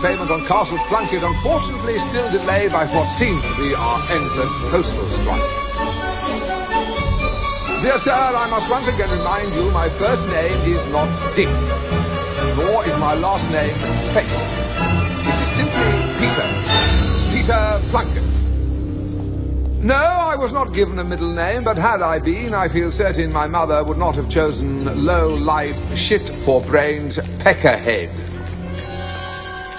payment on Castle Plunkett, unfortunately still delayed by what seems to be our endless postal strike. Dear sir, I must once again remind you my first name is not Dick, nor is my last name Face. It is simply Peter. Peter Plunkett. No, I was not given a middle name, but had I been, I feel certain my mother would not have chosen low-life, shit-for-brains peckerhead.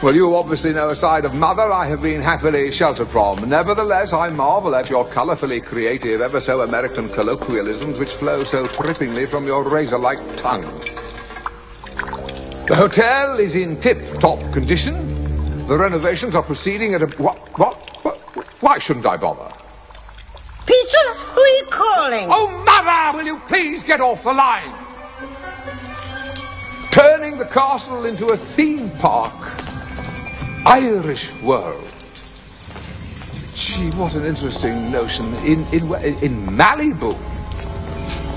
Well, you obviously know a side of mother I have been happily sheltered from. Nevertheless, I marvel at your colourfully creative, ever so American colloquialisms which flow so trippingly from your razor-like tongue. The hotel is in tip-top condition. The renovations are proceeding at a... What? What? what? Why shouldn't I bother? Peter, who are you calling? Oh, Mother, will you please get off the line? Turning the castle into a theme park. Irish world. Gee, what an interesting notion. In, in, in Malibu.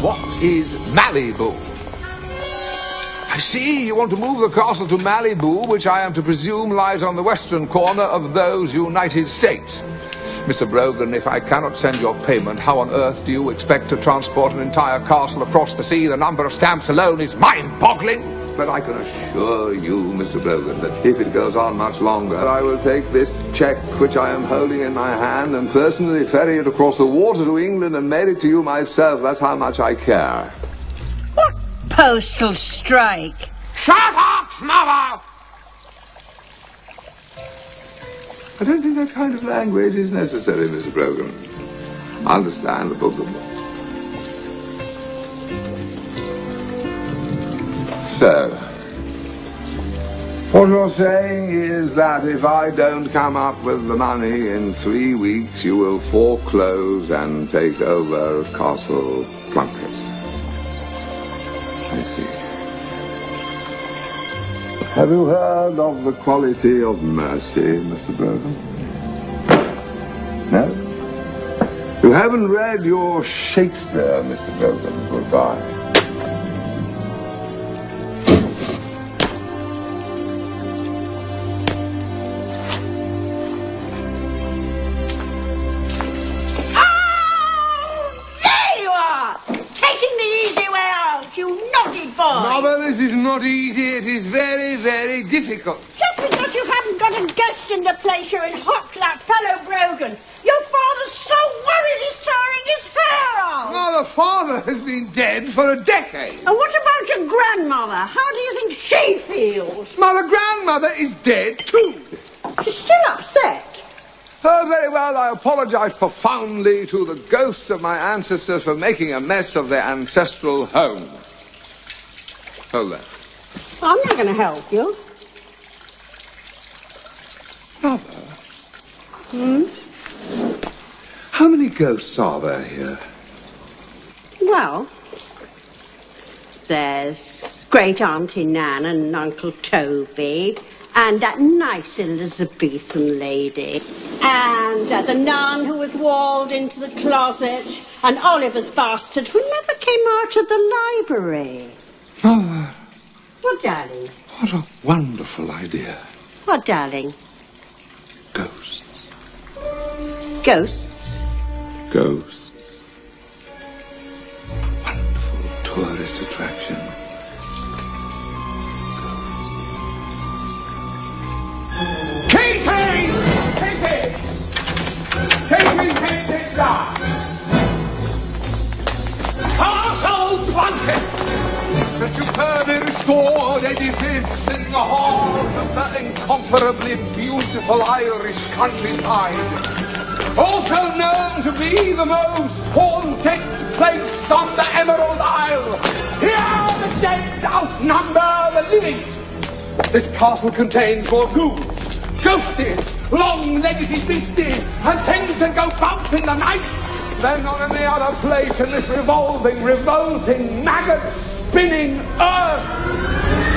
What is Malibu? I see you want to move the castle to Malibu, which I am to presume lies on the western corner of those United States. Mr. Brogan, if I cannot send your payment, how on earth do you expect to transport an entire castle across the sea? The number of stamps alone is mind-boggling. But I can assure you, Mr. Brogan, that if it goes on much longer, I will take this cheque which I am holding in my hand and personally ferry it across the water to England and mail it to you myself. That's how much I care. What postal strike? Shut up, Mother! I don't think that kind of language is necessary, Mr. Brogan. I understand the book of So, what you're saying is that if I don't come up with the money in three weeks, you will foreclose and take over Castle Plunkett. I see. Have you heard of the quality of mercy, Mr. Brogan? No? You haven't read your Shakespeare, Mr. Brogan. Goodbye. Mother, is dead too. She's still upset. Oh, very well. I apologize profoundly to the ghosts of my ancestors for making a mess of their ancestral home. Hold that. I'm not going to help you. Mother, Hmm? how many ghosts are there here? Well, there's Great Auntie Nan and Uncle Toby, and that nice Elizabethan lady, and uh, the nun who was walled into the closet, and Oliver's bastard who never came out of the library. Mother, What, darling? what a wonderful idea. What, darling? Ghosts. Ghosts? Ghosts. Wonderful tourist attraction. The superbly restored edifice in the heart of the incomparably beautiful Irish countryside. Also known to be the most haunted place on the Emerald Isle. Here the dead outnumber the living. This castle contains more ghouls, ghosties, long-legged beasties, and things that go bump in the night than on any other place in this revolving, revolting, maggot-spinning earth.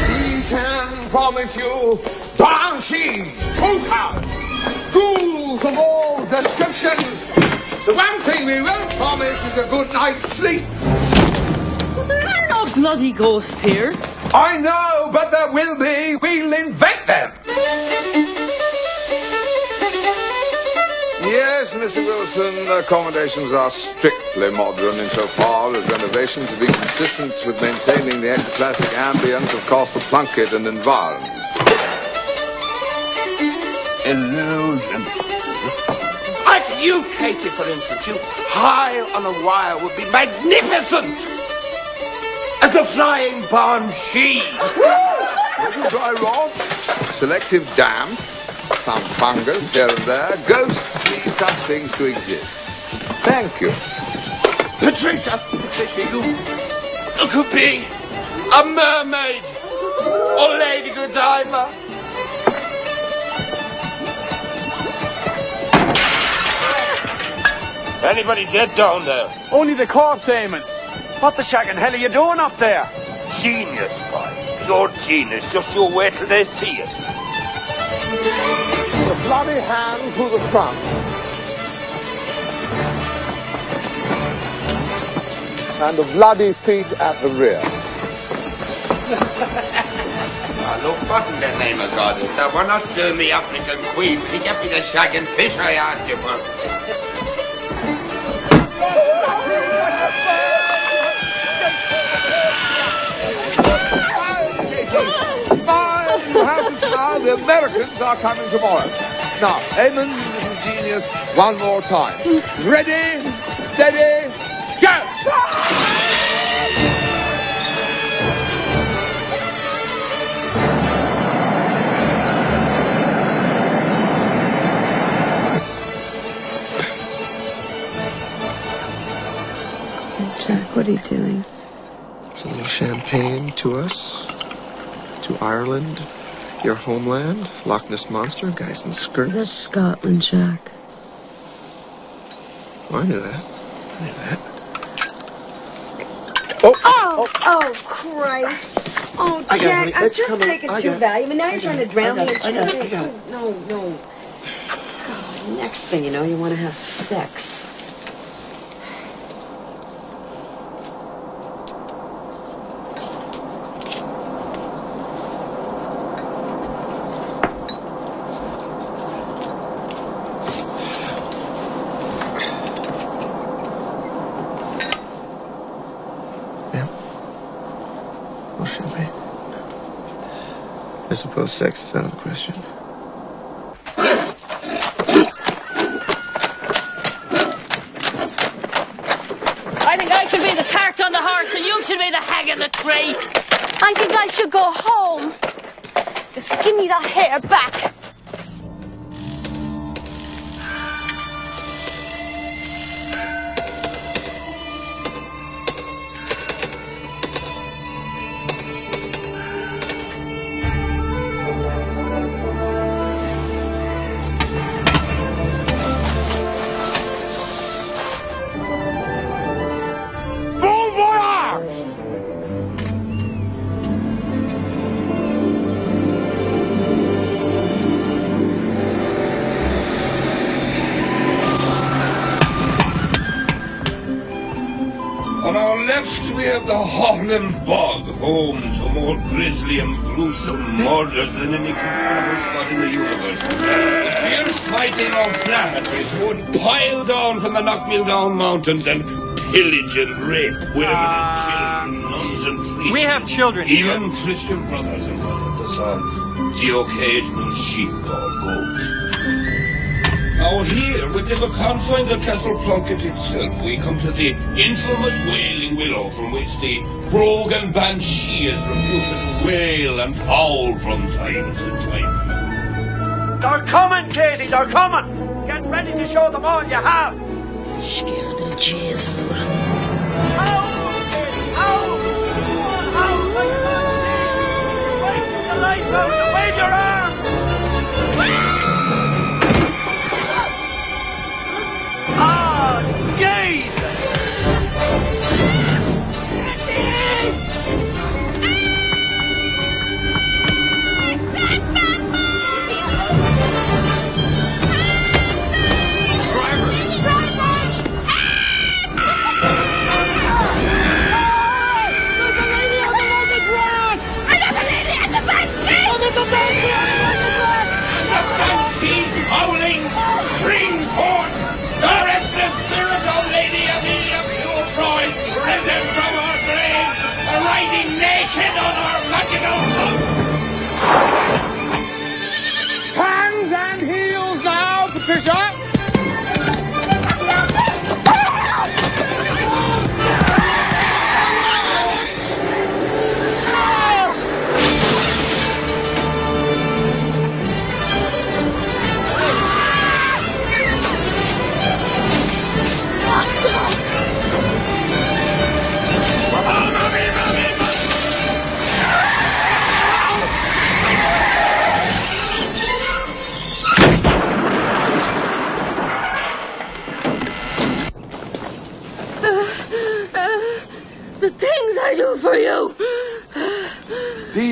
We can promise you banshees, pookas, ghouls of all descriptions. The one thing we will promise is a good night's sleep. Bloody ghosts here. I know, but there will be. We'll invent them. Yes, Mr. Wilson, the accommodations are strictly modern insofar as renovations have been consistent with maintaining the eclectic ambience of Castle Plunkett and environs. Illusion. Like you, Katie, for instance, you high on a wire would be magnificent as a flying banshee. Little dry rot, selective damp, some fungus here and there. Ghosts need such things to exist. Thank you. Patricia, Patricia, you, you could be a mermaid or Lady Godiva. Anybody dead down there? Only the corpse, Eamon. What the shaggin' hell are you doing up there? Genius, boy. Pure genius. Just you wait till they see it. The bloody hand to the front. And the bloody feet at the rear. Ah, look, what in the name of God is that? We're not doing the African Queen. Will you get me the shagging fish I asked you for? Smile, you have to smile. The Americans are coming tomorrow. Now, Eamon, little genius, one more time. Ready, steady, go! Jack, what are you doing? It's a little champagne to us, to Ireland, your homeland, Loch Ness Monster, guys in skirts. That's Scotland, Jack. Oh, I knew that. I knew that. Oh, oh, oh Christ. Oh, I got Jack, honey. I've It's just coming. taken I two got and now you're trying to drown me in got it. I got it. I got it. Oh, no, no. God, next thing you know, you want to have sex. Yeah. Well, champagne. I suppose sex is out of the question. The Harlem Bog, home to more grisly and gruesome murders than any comparable spot in the universe. The fierce fighting of flatheads would pile down from the Knockmealdown mountains and pillage and rape women and ah. children, nuns and priests. We have children here. Even Christian brothers and daughters saw uh, the occasional sheep or goat. Now here, within the confines of Castle Plunkett itself, we come to the infamous Wailing Willow from which the Brogan Banshee is reputed to wail and howl from time to time. They're coming, Katie, they're coming. Get ready to show them all you have. Scared the Jesus. Howl, Katie, howl. Go on, howl like a banshee. Wave the lights out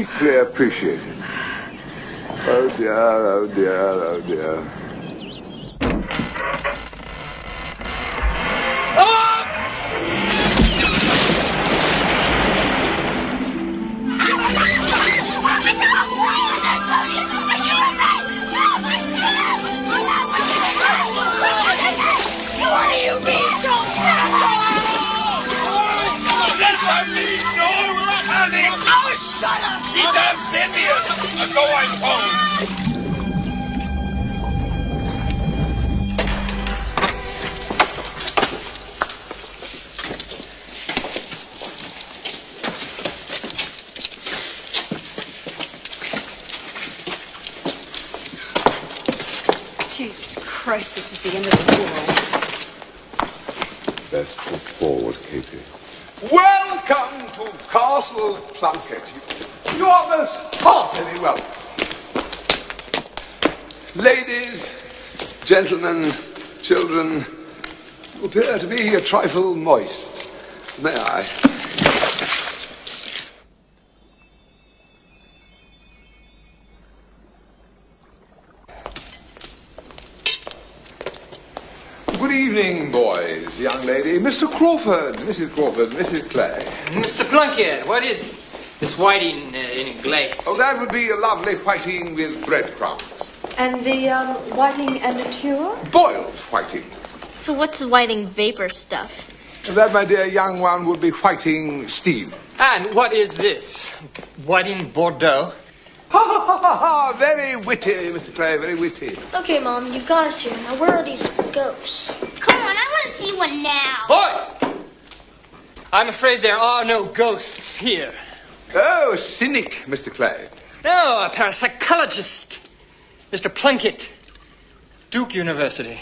Deeply appreciated. Oh dear, oh dear, oh dear. Panic! Shut up! She's amphibious! So I'm told! Jesus Christ, this is the end of the world. Best foot forward, Katie. Welcome to Castle Plunkett. You are most heartily welcome. Ladies, gentlemen, children, you appear to be a trifle moist. May I? Boys, young lady. Mr. Crawford, Mrs. Crawford, Mrs. Clay. Mr. Plunkett, what is this whiting uh, in glaze? Oh, that would be a lovely whiting with breadcrumbs. And the um, whiting and nature? Boiled whiting. So what's the whiting vapor stuff? That, my dear young one, would be whiting steam. And what is this? Whiting Bordeaux? Ha ha ha ha ha! Very witty, Mr. Clay, very witty. Okay, Mom, you've got us here. Now, where are these ghosts? Come on, I want to see one now. Boys! I'm afraid there are no ghosts here. Oh, cynic, Mr. Clay. No, a parapsychologist. Mr. Plunkett, Duke University.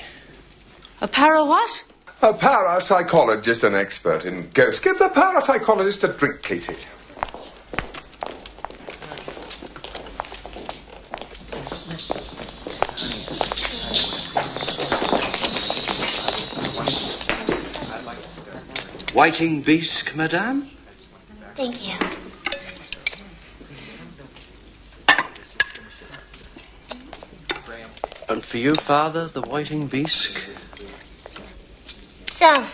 A para what? A parapsychologist, an expert in ghosts. Give the parapsychologist a drink, Katie. Whiting bisque, madame? Thank you. And for you, father, the whiting bisque? So,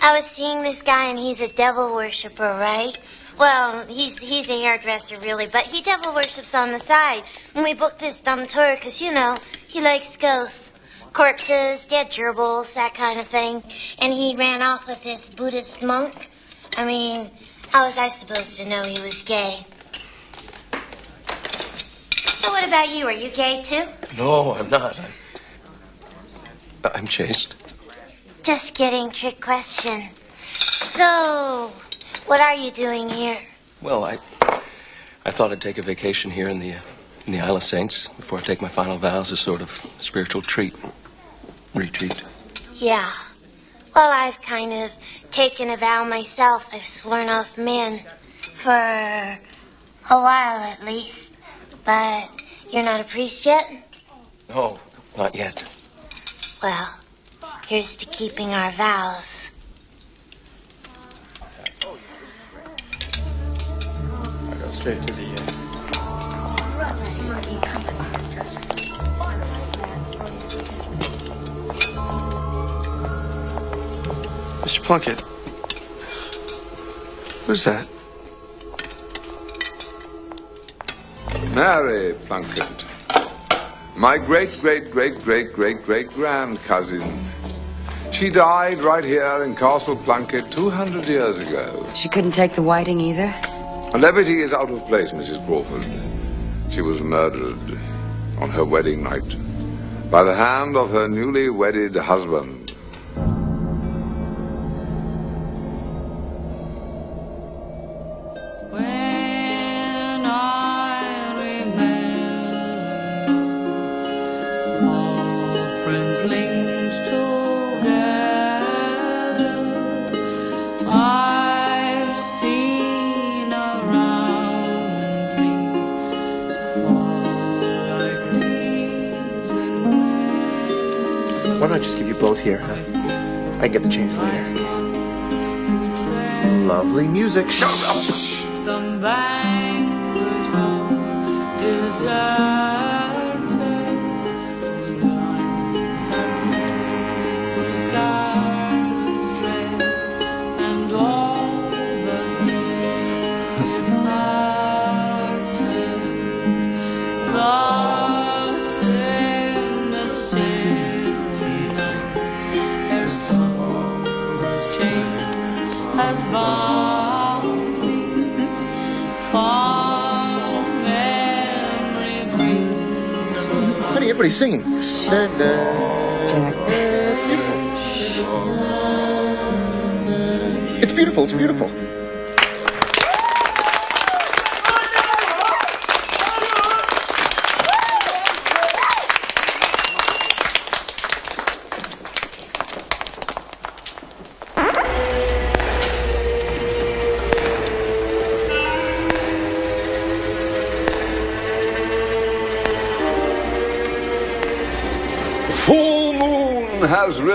I was seeing this guy, and he's a devil worshiper, right? Well, he's he's a hairdresser, really, but he devil worships on the side. And we booked this dumb tour because, you know, he likes ghosts, corpses, dead gerbils, that kind of thing. And he ran off with this Buddhist monk. I mean, how was I supposed to know he was gay? So, what about you? Are you gay too? No, I'm not. I'm, I'm chaste. Just kidding, trick question. So, what are you doing here? Well, I, I thought I'd take a vacation here in the, uh, in the Isle of Saints before I take my final vows, a sort of spiritual treat, retreat. Yeah. Well, I've kind of taken a vow myself. I've sworn off men for a while at least. But you're not a priest yet? No, not yet. Well, here's to keeping our vows. I go straight to the. Uh, Mr. Plunkett. Who's that? Mary Plunkett. My great, great, great, great, great, great grand cousin. She died right here in Castle Plunkett 200 years ago. She couldn't take the whiting either? Levity is out of place, Mrs. Crawford. She was murdered on her wedding night by the hand of her newly wedded husband. music. Shut up. Somebody. Everybody's singing. It's beautiful, it's beautiful.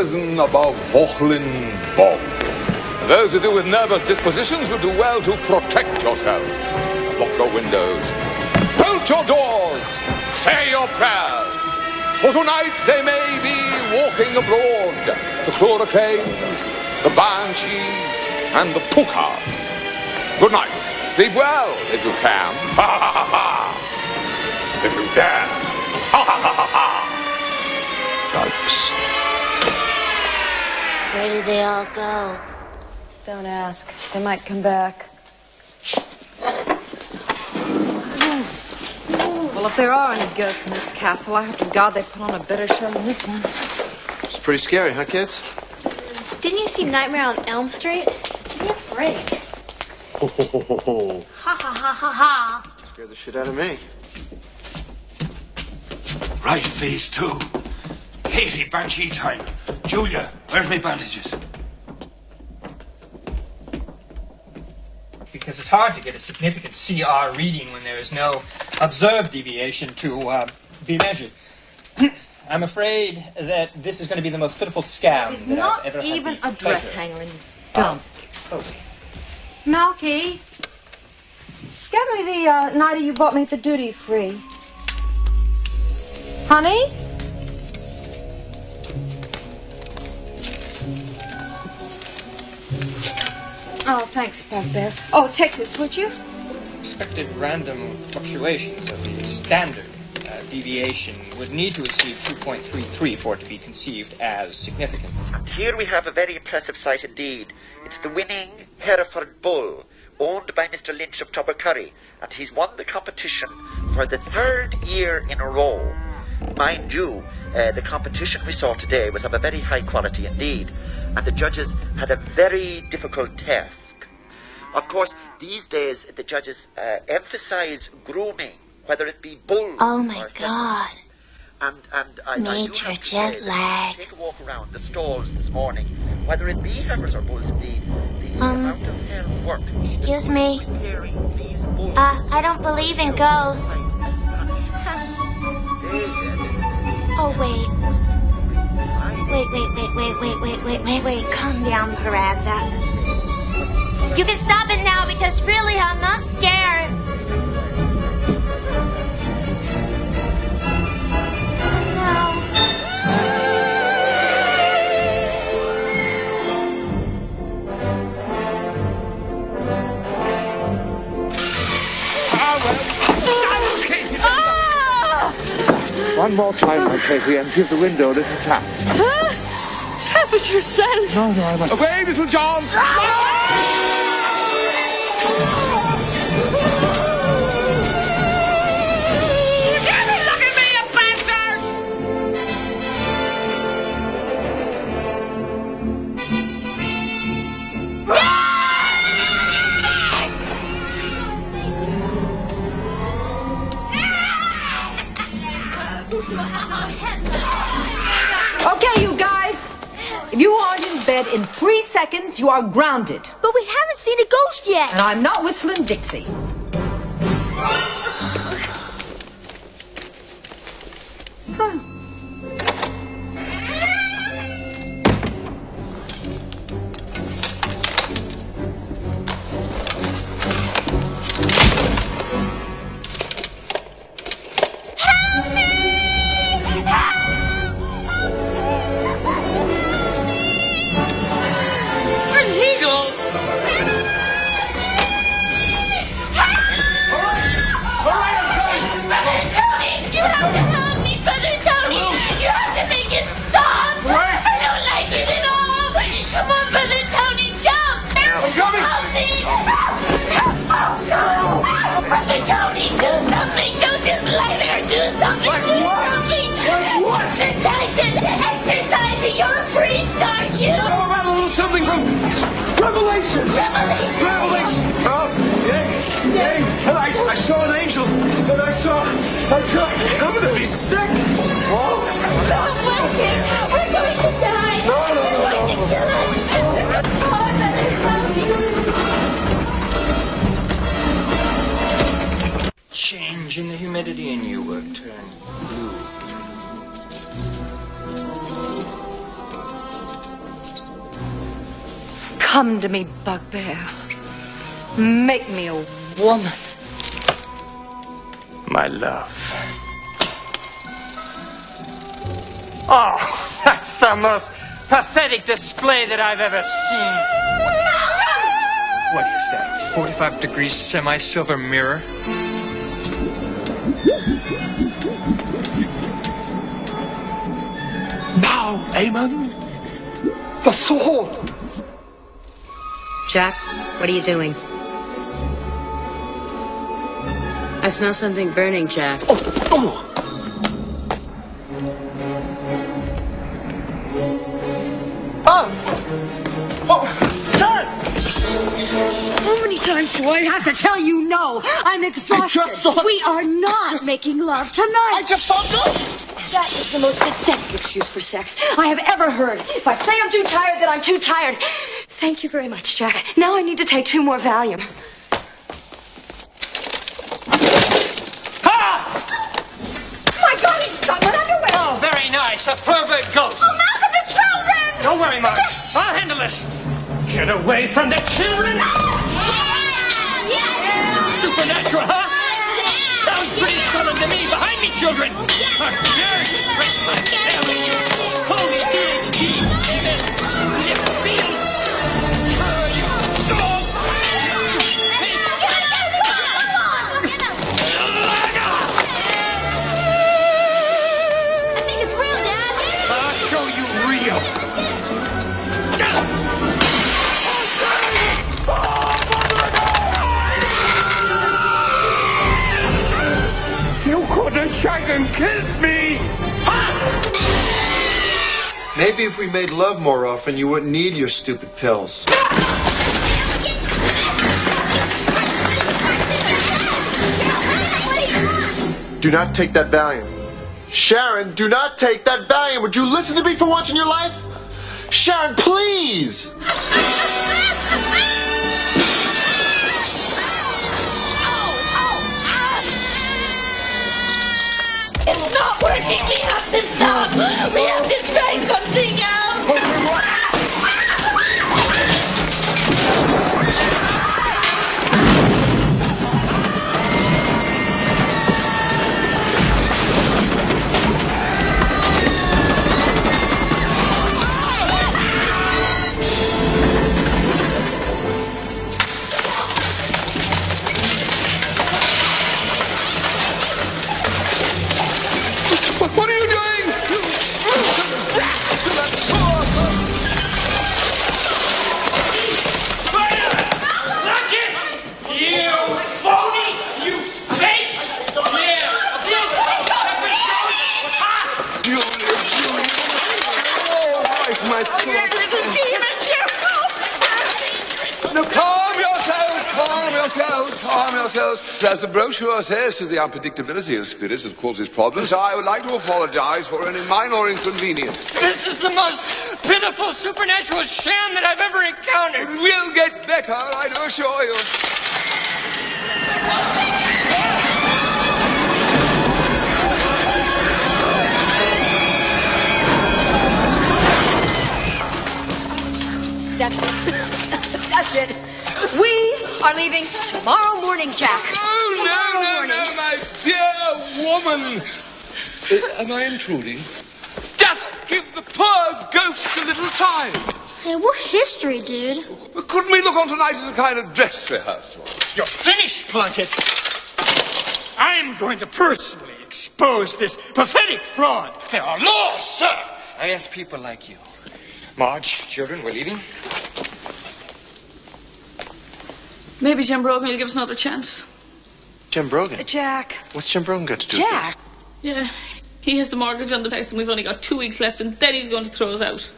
Risen above Hochlin Bog. Those of you with nervous dispositions would do well to protect yourselves. Lock your windows. Bolt your doors. Say your prayers. For tonight they may be walking abroad. The clurichauns, the banshees, and the pukas. Good night. Sleep well if you can. Ha ha ha ha. If you dare. Ha ha ha ha ha. Yikes. Where did they all go? Don't ask. They might come back. Well, if there are any ghosts in this castle, I hope to God they put on a better show than this one. It's pretty scary, huh, kids? Didn't you see Nightmare on Elm Street? Give me a break. Ho, ho, ho, ho, ho. Ha ha ha ha ha. Scared the shit out of me. Right, phase two. Katie, Banshee time. Julia, where's my bandages? Because it's hard to get a significant CR reading when there is no observed deviation to uh, be measured. I'm afraid that this is going to be the most pitiful scam He's that not I've ever had even the a dress hanger in dump. of exposing. Malky, get me the uh, nightie you bought me at the duty free. Honey? Oh, thanks, Bugbear. Oh, take this, would you? Expected random fluctuations of the standard uh, deviation would need to exceed 2.33 for it to be conceived as significant. Here we have a very impressive sight indeed. It's the winning Hereford Bull, owned by Mr. Lynch of Tubbercurry, and he's won the competition for the third year in a row. Mind you, uh, the competition we saw today was of a very high quality indeed, and the judges had a very difficult task. Of course, these days the judges uh, emphasize grooming, whether it be bulls Oh my god. and and I, I Major say jet lag. Take a walk around the stalls this morning, whether it be heifers or bulls. Indeed, the Um, amount of hair work. Excuse me. Preparing these bulls. Uh, I don't believe in ghosts. Oh, wait. Wait, wait, wait, wait, wait, wait, wait, wait, wait. Calm down, Miranda. You can stop it now because really I'm not scared. One more time, my Katie, and give the window a little tap. Ah! laugh at yourself. No, no, I won't. Away, little John. Hello. If you aren't in bed in three seconds, you are grounded. But we haven't seen a ghost yet. And I'm not whistling Dixie. 45 degree semi silver mirror? Now, Eamon, the sword. Jack, what are you doing? I smell something burning, Jack. Oh, making love tonight. I just saw no. That is the most pathetic excuse for sex I have ever heard. If I say I'm too tired, then I'm too tired. Thank you very much, Jack. Now I need to take two more Valium. Dare Maybe if we made love more often, you wouldn't need your stupid pills. Do not take that Valium. Sharon, do not take that Valium. Would you listen to me for once in your life? Sharon, please! We have to try something else. Calm yourselves. As the brochure says, to the unpredictability of spirits that causes problems, I would like to apologize for any minor inconvenience. This is the most pitiful supernatural sham that I've ever encountered. We'll get better, I do assure you. That's it. That's it. We are leaving tomorrow morning, Jack. Oh, no, Tomorrow no, morning. no, my dear woman. Uh, am I intruding? Just give the poor ghosts a little time. Hey, what history, dude? But couldn't we look on tonight as a kind of dress rehearsal? You're finished, Plunkett. I'm going to personally expose this pathetic fraud. There are laws, sir. Against people like you. Marge, children, we're leaving. Maybe Jim Brogan will give us another chance. Jim Brogan. Uh, Jack. What's Jim Brogan got to do with this? Jack. Yeah, He has the mortgage on the place and we've only got two weeks left and then he's going to throw us out.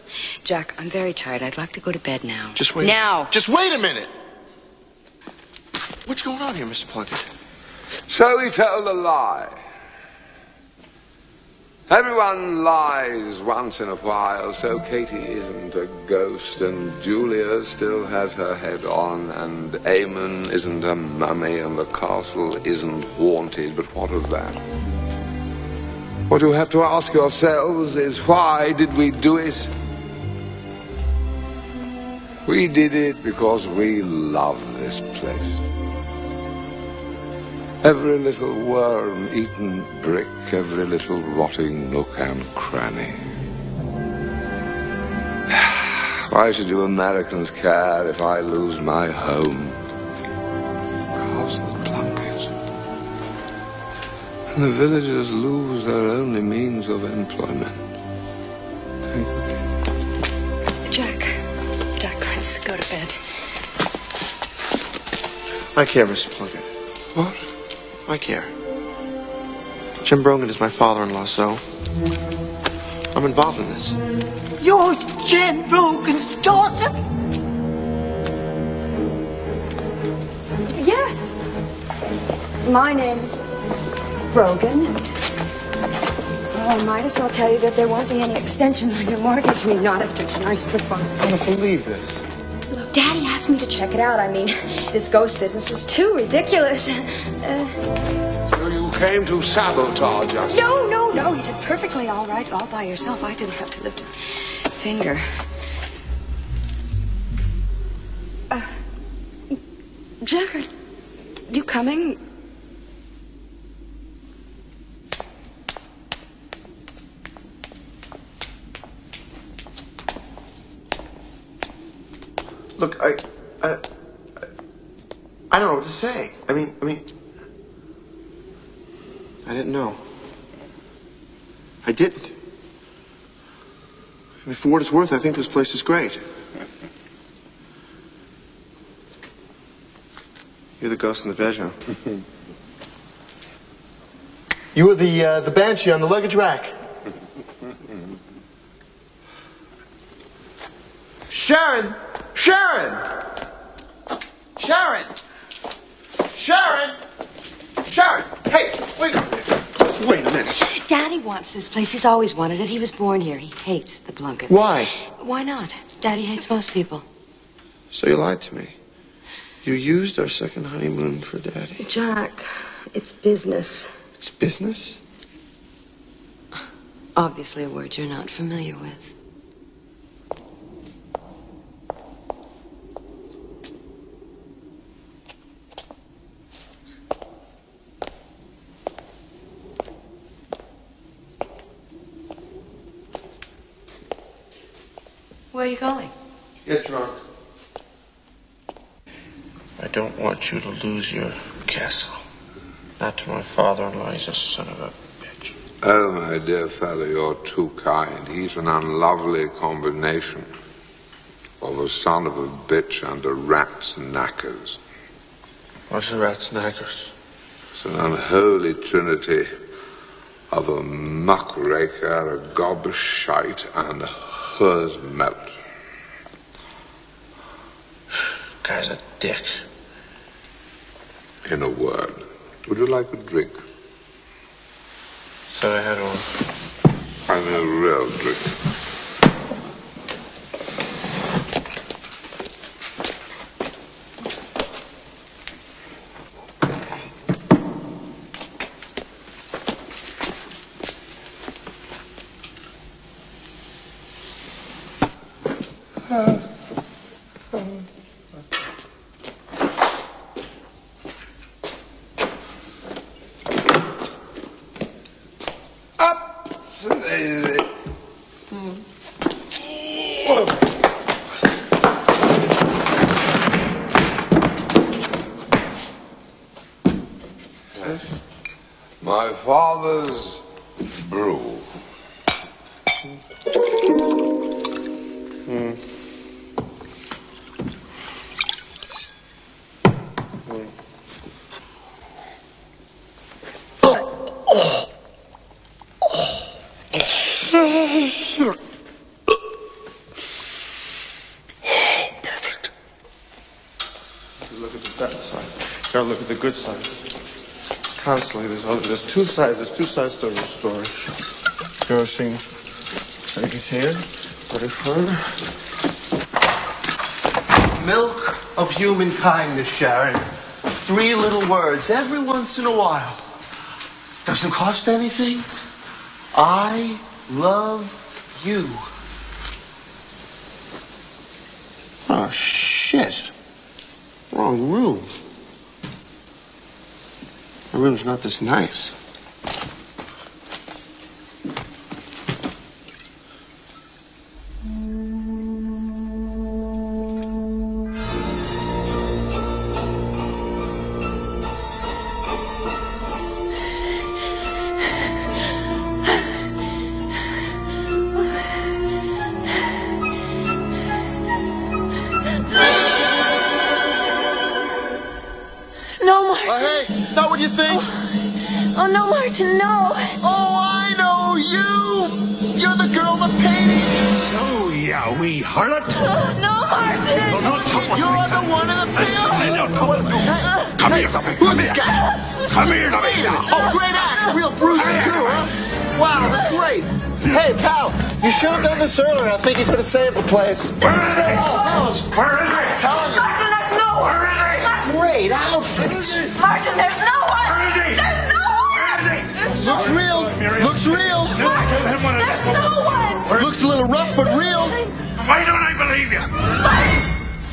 Jack, I'm very tired. I'd like to go to bed now. Just wait. Now. Just wait a minute. What's going on here, Mr. Plunkett? So he told a lie. Everyone lies once in a while, so Katie isn't a ghost, and Julia still has her head on, and Eamon isn't a mummy, and the castle isn't haunted, but what of that? What you have to ask yourselves is why did we do it? We did it because we love this place. Every little worm-eaten brick, every little rotting nook and cranny. Why should you Americans care if I lose my home? Castle Plunkett. And the villagers lose their only means of employment. Jack. Jack, let's go to bed. I care, Mr. Plunkett. What? I care. Jim Brogan is my father-in-law, so I'm involved in this. You're Jim Brogan's daughter? Yes. My name's Brogan. And, well, I might as well tell you that there won't be any extensions on your mortgage. I mean, not after tonight's performance. I don't believe this. Daddy asked me to check it out. I mean, this ghost business was too ridiculous. Uh, So you came to sabotage us? no, no, no. You did perfectly all right all by yourself. I didn't have to lift a finger. Uh, Jack, are you coming? Look, I, I, I don't know what to say. I mean, I mean, I didn't know. I didn't. I mean, for what it's worth, I think this place is great. You're the ghost in the huh? you were the uh, the banshee on the luggage rack. Sharon! Sharon! Sharon! Sharon! Sharon! Hey, wait a minute. Wait a minute. Daddy wants this place. He's always wanted it. He was born here. He hates the Plunketts. Why? Why not? Daddy hates most people. So you lied to me. You used our second honeymoon for Daddy. Jack, it's business. It's business? Obviously, a word you're not familiar with. Where are you going? Get drunk. I don't want you to lose your castle. Not to my father-in-law. He's a son of a bitch. Oh, my dear fellow, you're too kind. He's an unlovely combination of a son of a bitch and a rat's knackers. What's a rat's knackers? It's an unholy trinity of a muckraker, a gobshite, and a hers melt. Guy's a dick. In a word. Would you like a drink? Said I had one. I mean a real drink. Up! My father's brew. bad side. Gotta look at the good sides. It's constantly oh, there's two sides. There's two sides to the story. You ever seen Frankie here? Very fun. Milk of human kindness, Sharon. Three little words every once in a while. Doesn't cost anything. I love you. Oh, shit. Wrong room. My room's not this nice. What you think. Oh, oh, no, Martin, no. Oh, I know you. You're the girl in the painting. Oh, yeah, we harlot. Oh, no, Martin. No, no, talk with You're me. the one in the painting. Hey, no, talk with me. Come here, come here. Who's this guy? Come here, come here. Oh, great act. Real bruising too, huh? Wow, that's great. Hey, pal, you should have done this earlier. I think you could have saved the place. Where is he? Oh, no, it's Where is he? telling you. Great outfits. Martin, there's no one. Where is he? There's no one. Where is he? There's Looks real. Looks real. No, kill him one of There's no one. Looks a little rough, but real. Why don't I believe you?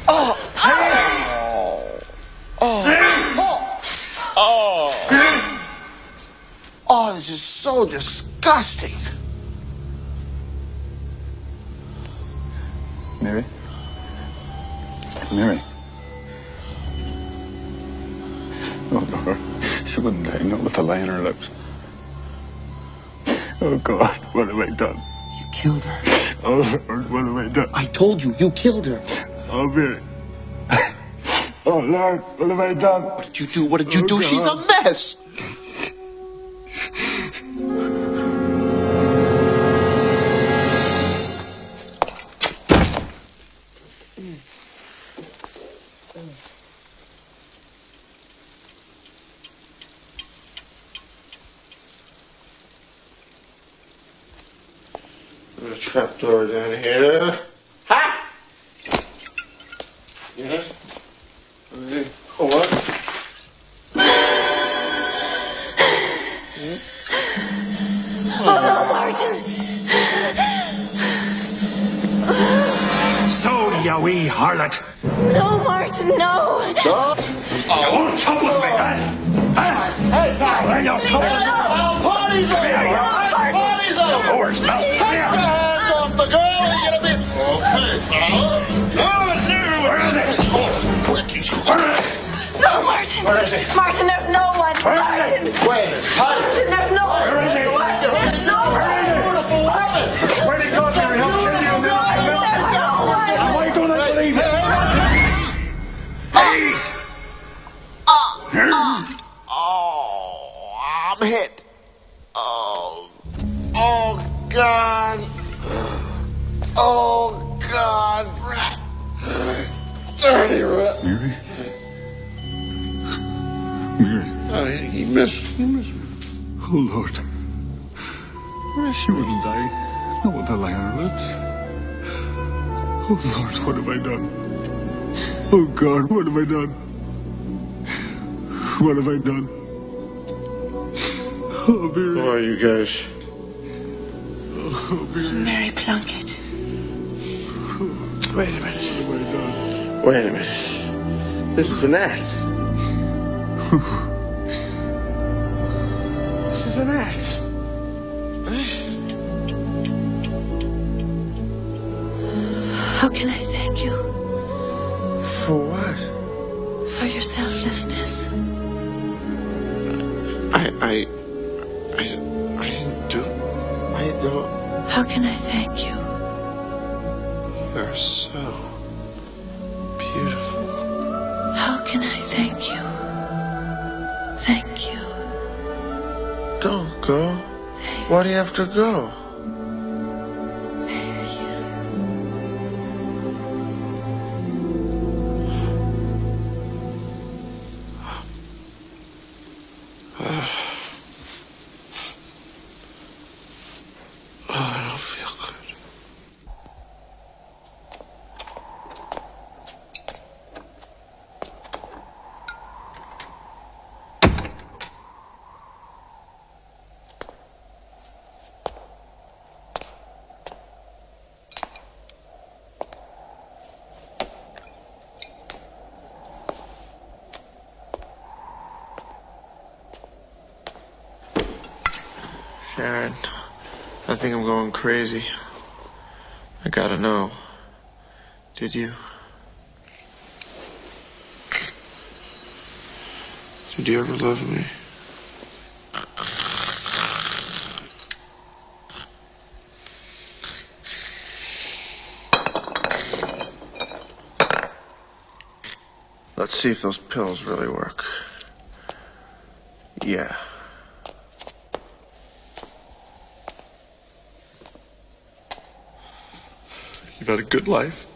Oh. Oh. Oh. Oh. Oh, this is so disgusting. Mary? Mary? Oh, no. She wouldn't die, not with a lie on her lips. Oh, God, what have I done? You killed her. Oh, Lord, what have I done? I told you, you killed her. Oh, Mary. Oh, Lord, what have I done? What did you do? What did you Oh, do? She's a mess. Trapdoor down here. Ha! Yeah? Oh, what? Oh, no, Martin. So, you wee harlot. No, Martin, no. Stop! You won't talk with me, huh? Huh? Hey, pal! Well, you'll talk with me. Pal, party's over! Come here, you. Party's over! Horse mouth. Come Take here. your hands gonna be... Okay. Oh, there. Where is he? Oh, quick? No, Martin. Where is? Martin, there's no one. Where Martin. Wait a. Martin, there's no one. Where is no don't I believe you? Hey! Oh, I'm hit. Oh, oh, God. Oh, God. Rat. Dirty rat. Mary? Mary? Oh, he he missed. He missed. me. Oh, Lord. She wouldn't die. Not with a lie on her lips. Oh, Lord, what have I done? Oh, God, what have I done? What have I done? Oh, Mary. Who are you guys? Oh, Mary. Mary Plunkett. Wait a minute. Wait a minute. This is an act. This is an act. To go? Crazy. I gotta know. Did you? Did you ever love me? Let's see if those pills really work. Yeah. Had a good life.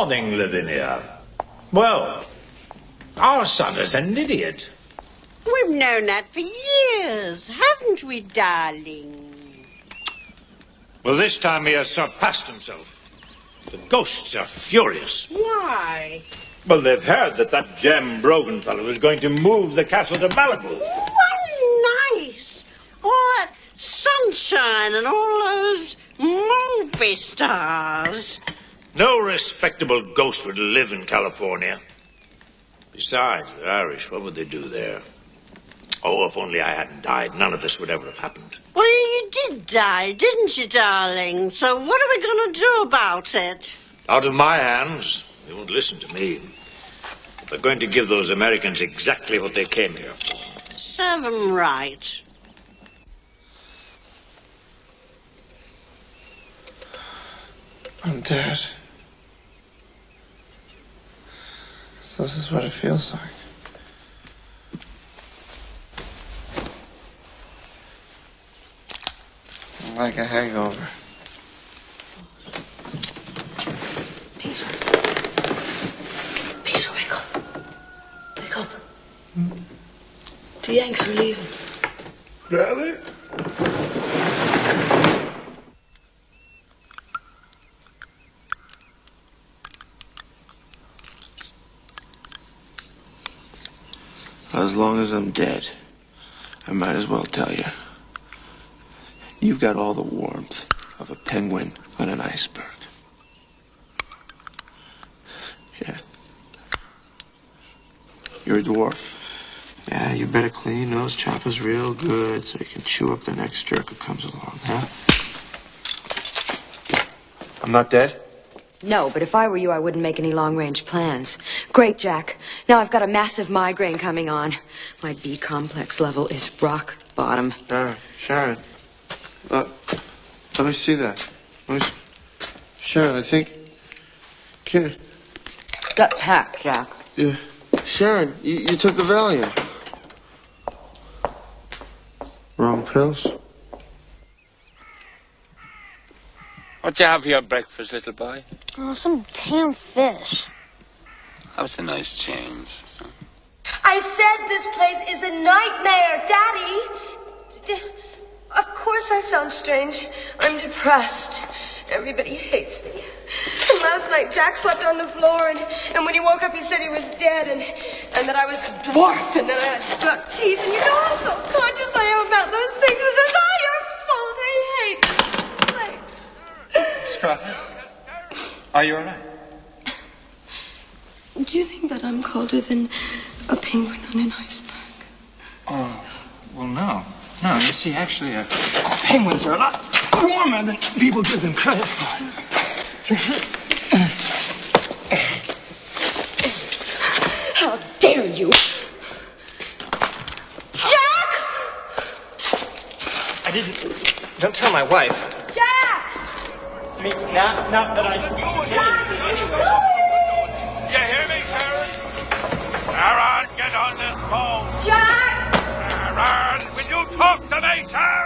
Morning, Lavinia. Well, our son is an idiot. We've known that for years, haven't we, darling? Well, this time he has surpassed himself. The ghosts are furious. Why? Well, they've heard that that Jim Brogan fellow is going to move the castle to Malibu. What nice! All that sunshine and all those movie stars. No respectable ghost would live in California. Besides, the Irish, what would they do there? Oh, if only I hadn't died, none of this would ever have happened. Well, you did die, didn't you, darling? So what are we going to do about it? Out of my hands, they won't listen to me. They're going to give those Americans exactly what they came here for. Serve 'em right. I'm dead. So this is what it feels like. Like a hangover. Peter, Peter, wake up. Wake up. Hmm? The Yanks are leaving. Really? As long as I'm dead, I might as well tell you. You've got all the warmth of a penguin on an iceberg. Yeah. You're a dwarf. Yeah, you better clean those choppers real good so you can chew up the next jerk who comes along, huh? I'm not dead? No, but if I were you, I wouldn't make any long range plans. Great, Jack. Now I've got a massive migraine coming on. My B complex level is rock bottom. Uh, Sharon, Sharon. Look, let me see that. Let me s- Sharon, I think. Can Got packed, Jack. Yeah. Sharon, you, you took the Valium. Wrong pills? What you have for your breakfast, little boy? Oh, some damn fish. That was a nice change. I said this place is a nightmare, Daddy. D- Of course I sound strange. I'm depressed. Everybody hates me. And last night Jack slept on the floor, and, and when he woke up, he said he was dead, and, and that I was a dwarf, and that I had buck teeth. And you know how self-conscious I am about those things. This is Are you all right? Do you think that I'm colder than a penguin on an iceberg? Oh, well, no. No, you see, actually, uh, penguins are a lot warmer than people give them credit for. How dare you! Jack! I didn't. Don't tell my wife. Jack! I mean, not, not that I can You hear me, Sharon? Sharon, get on this phone. Jack! Sharon, will you talk to me, Sharon?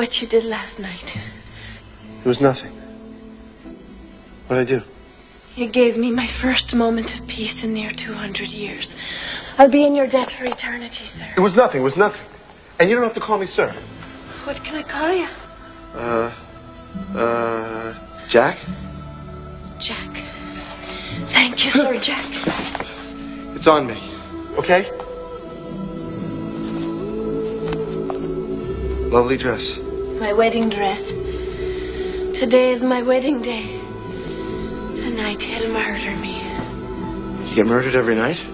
What you did last night. It was nothing. What did I do? You gave me my first moment of peace in near 200 years. I'll be in your debt for eternity, sir. It was nothing. It was nothing. And you don't have to call me sir. What can I call you? Uh, uh, Jack? Jack. Thank you, Sir Jack. It's on me. Okay? Lovely dress. My wedding dress. Today is my wedding day. Tonight he'll murder me. You get murdered every night?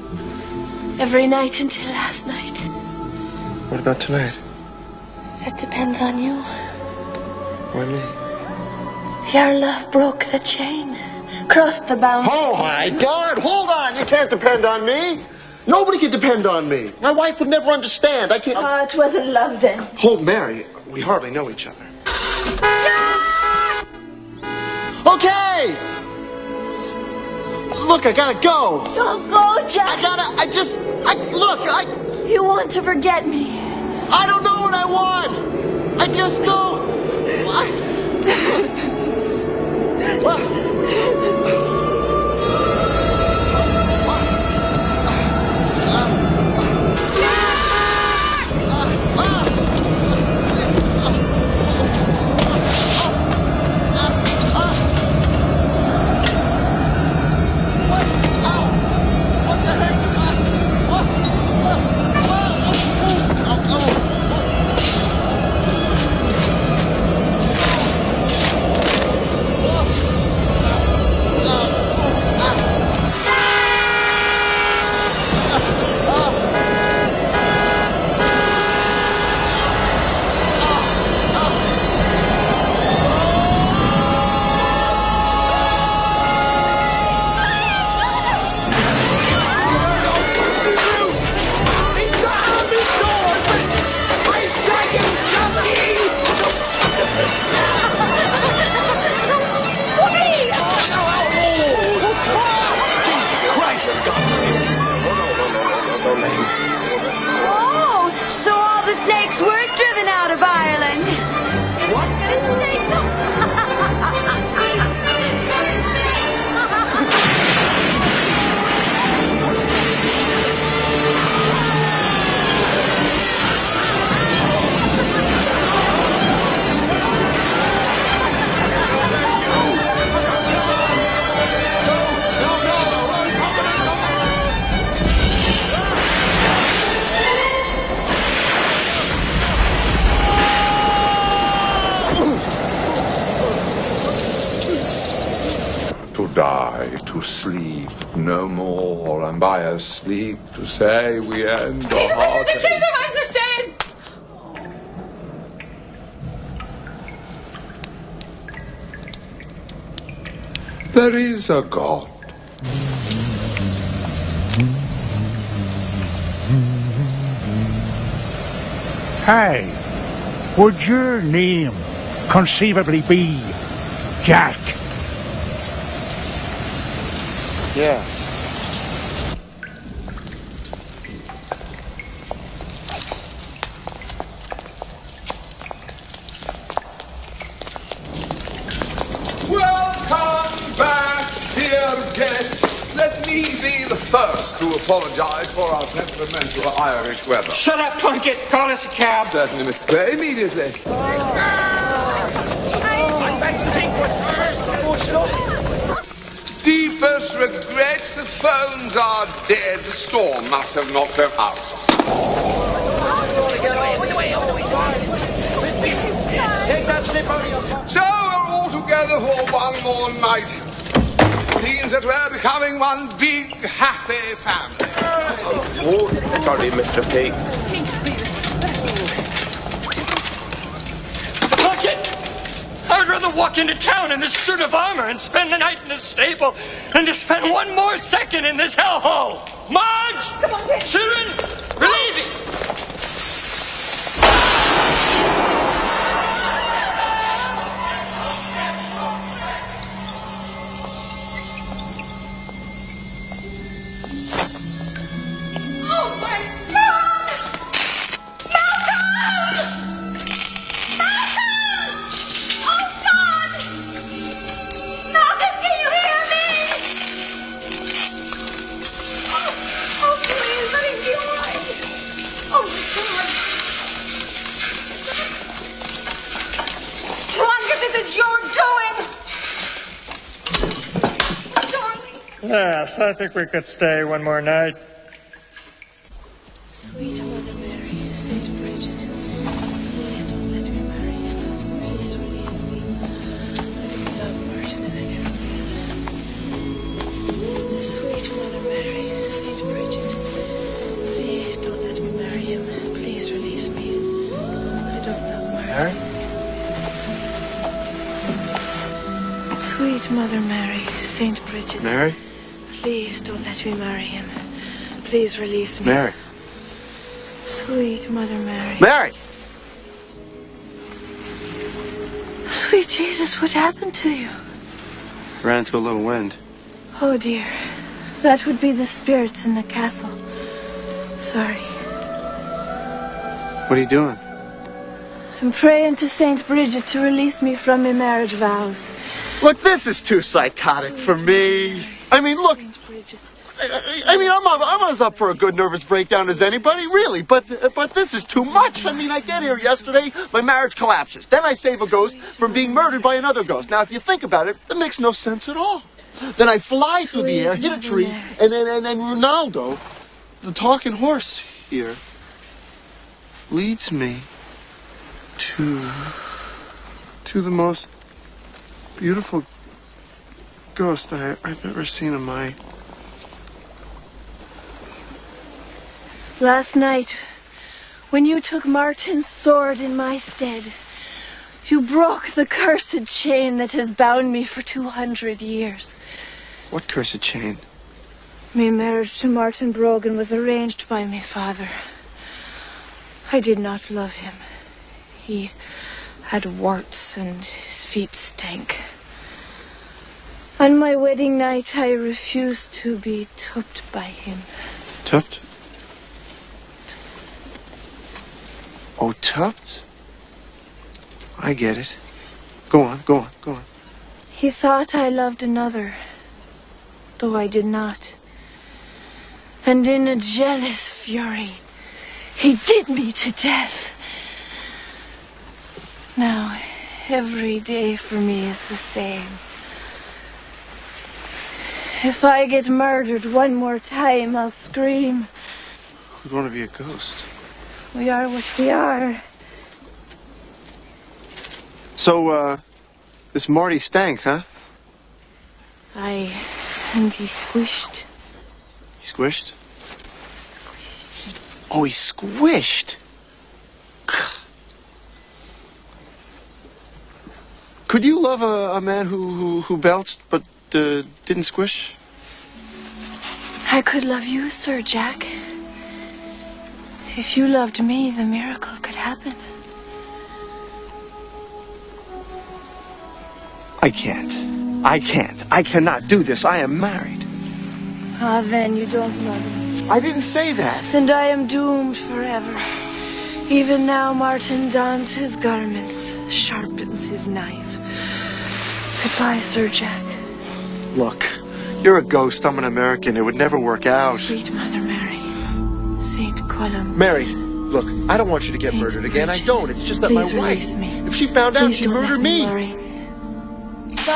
Every night until last night. What about tonight? That depends on you. Why me? Your love broke the chain, crossed the boundary. Oh my God! Hold on! You can't depend on me. Nobody can depend on me. My wife would never understand. I can't. Oh, it wasn't love then. Hold Mary. We hardly know each other. Okay. Look, I gotta go. Don't go, Jack. I gotta. I just. I look. I. You want to forget me. I don't know what I want. I just know. Jesus to say we end a The heart. Chaser Meister staying! There is a God. Hey, would your name conceivably be Jack? Yeah. first to apologize for our temperamental Irish weather. Shut up, Plunkett. Call us a cab. Certainly, Mr. Gray, immediately. Deepest regrets, the phones are dead. The storm must have knocked them out. So we're all together for one more night. Seems that we're becoming one big, happy family. Oh, sorry, Mr. P. Plunkett! I would rather walk into town in this suit of armor and spend the night in this stable than to spend one more second in this hellhole. Marge! Come on, Children, relieve I think we could stay one more night. Please release me. Mary. Sweet Mother Mary. Mary! Sweet Jesus, what happened to you? Ran into a little wind. Oh dear. That would be the spirits in the castle. Sorry. What are you doing? I'm praying to Saint Bridget to release me from my marriage vows. Look, this is too psychotic for me. I mean, look. I, I mean, I'm, I'm as up for a good nervous breakdown as anybody, really. But but this is too much. I mean, I get here yesterday, my marriage collapses. Then I save a ghost from being murdered by another ghost. Now, if you think about it, that makes no sense at all. Then I fly through the air, hit a tree, and then and then Ronaldo, the talking horse here, leads me to to the most beautiful ghost I, I've ever seen in my Last night, when you took Martin's sword in my stead, you broke the cursed chain that has bound me for 200 years. What cursed chain? My marriage to Martin Brogan was arranged by my father. I did not love him. He had warts and his feet stank. On my wedding night, I refused to be tupped by him. Tupped? Oh, tupped? I get it. Go on, go on, go on. He thought I loved another, though I did not. And in a jealous fury, he did me to death. Now, every day for me is the same. If I get murdered one more time, I'll scream. We're going to be a ghost. We are what we are. So, uh, this Marty stank, huh? I. and he squished. He squished? Oh, he squished. Could you love a, a man who, who, who belched but uh, didn't squish? I could love you, Sir Jack. If you loved me, the miracle could happen. I can't. I can't. I cannot do this. I am married. Ah, then you don't love me. I didn't say that. And I am doomed forever. Even now, Martin dons his garments, sharpens his knife. Goodbye, Sir Jack. Look, You're a ghost. I'm an American. It would never work out. Sweet Mother Mary, Saint Column. Mary, look, I don't want you to get murdered again. I don't. It's just that Please my release wife. me. If she found out, she'd don't let murder me me. worry.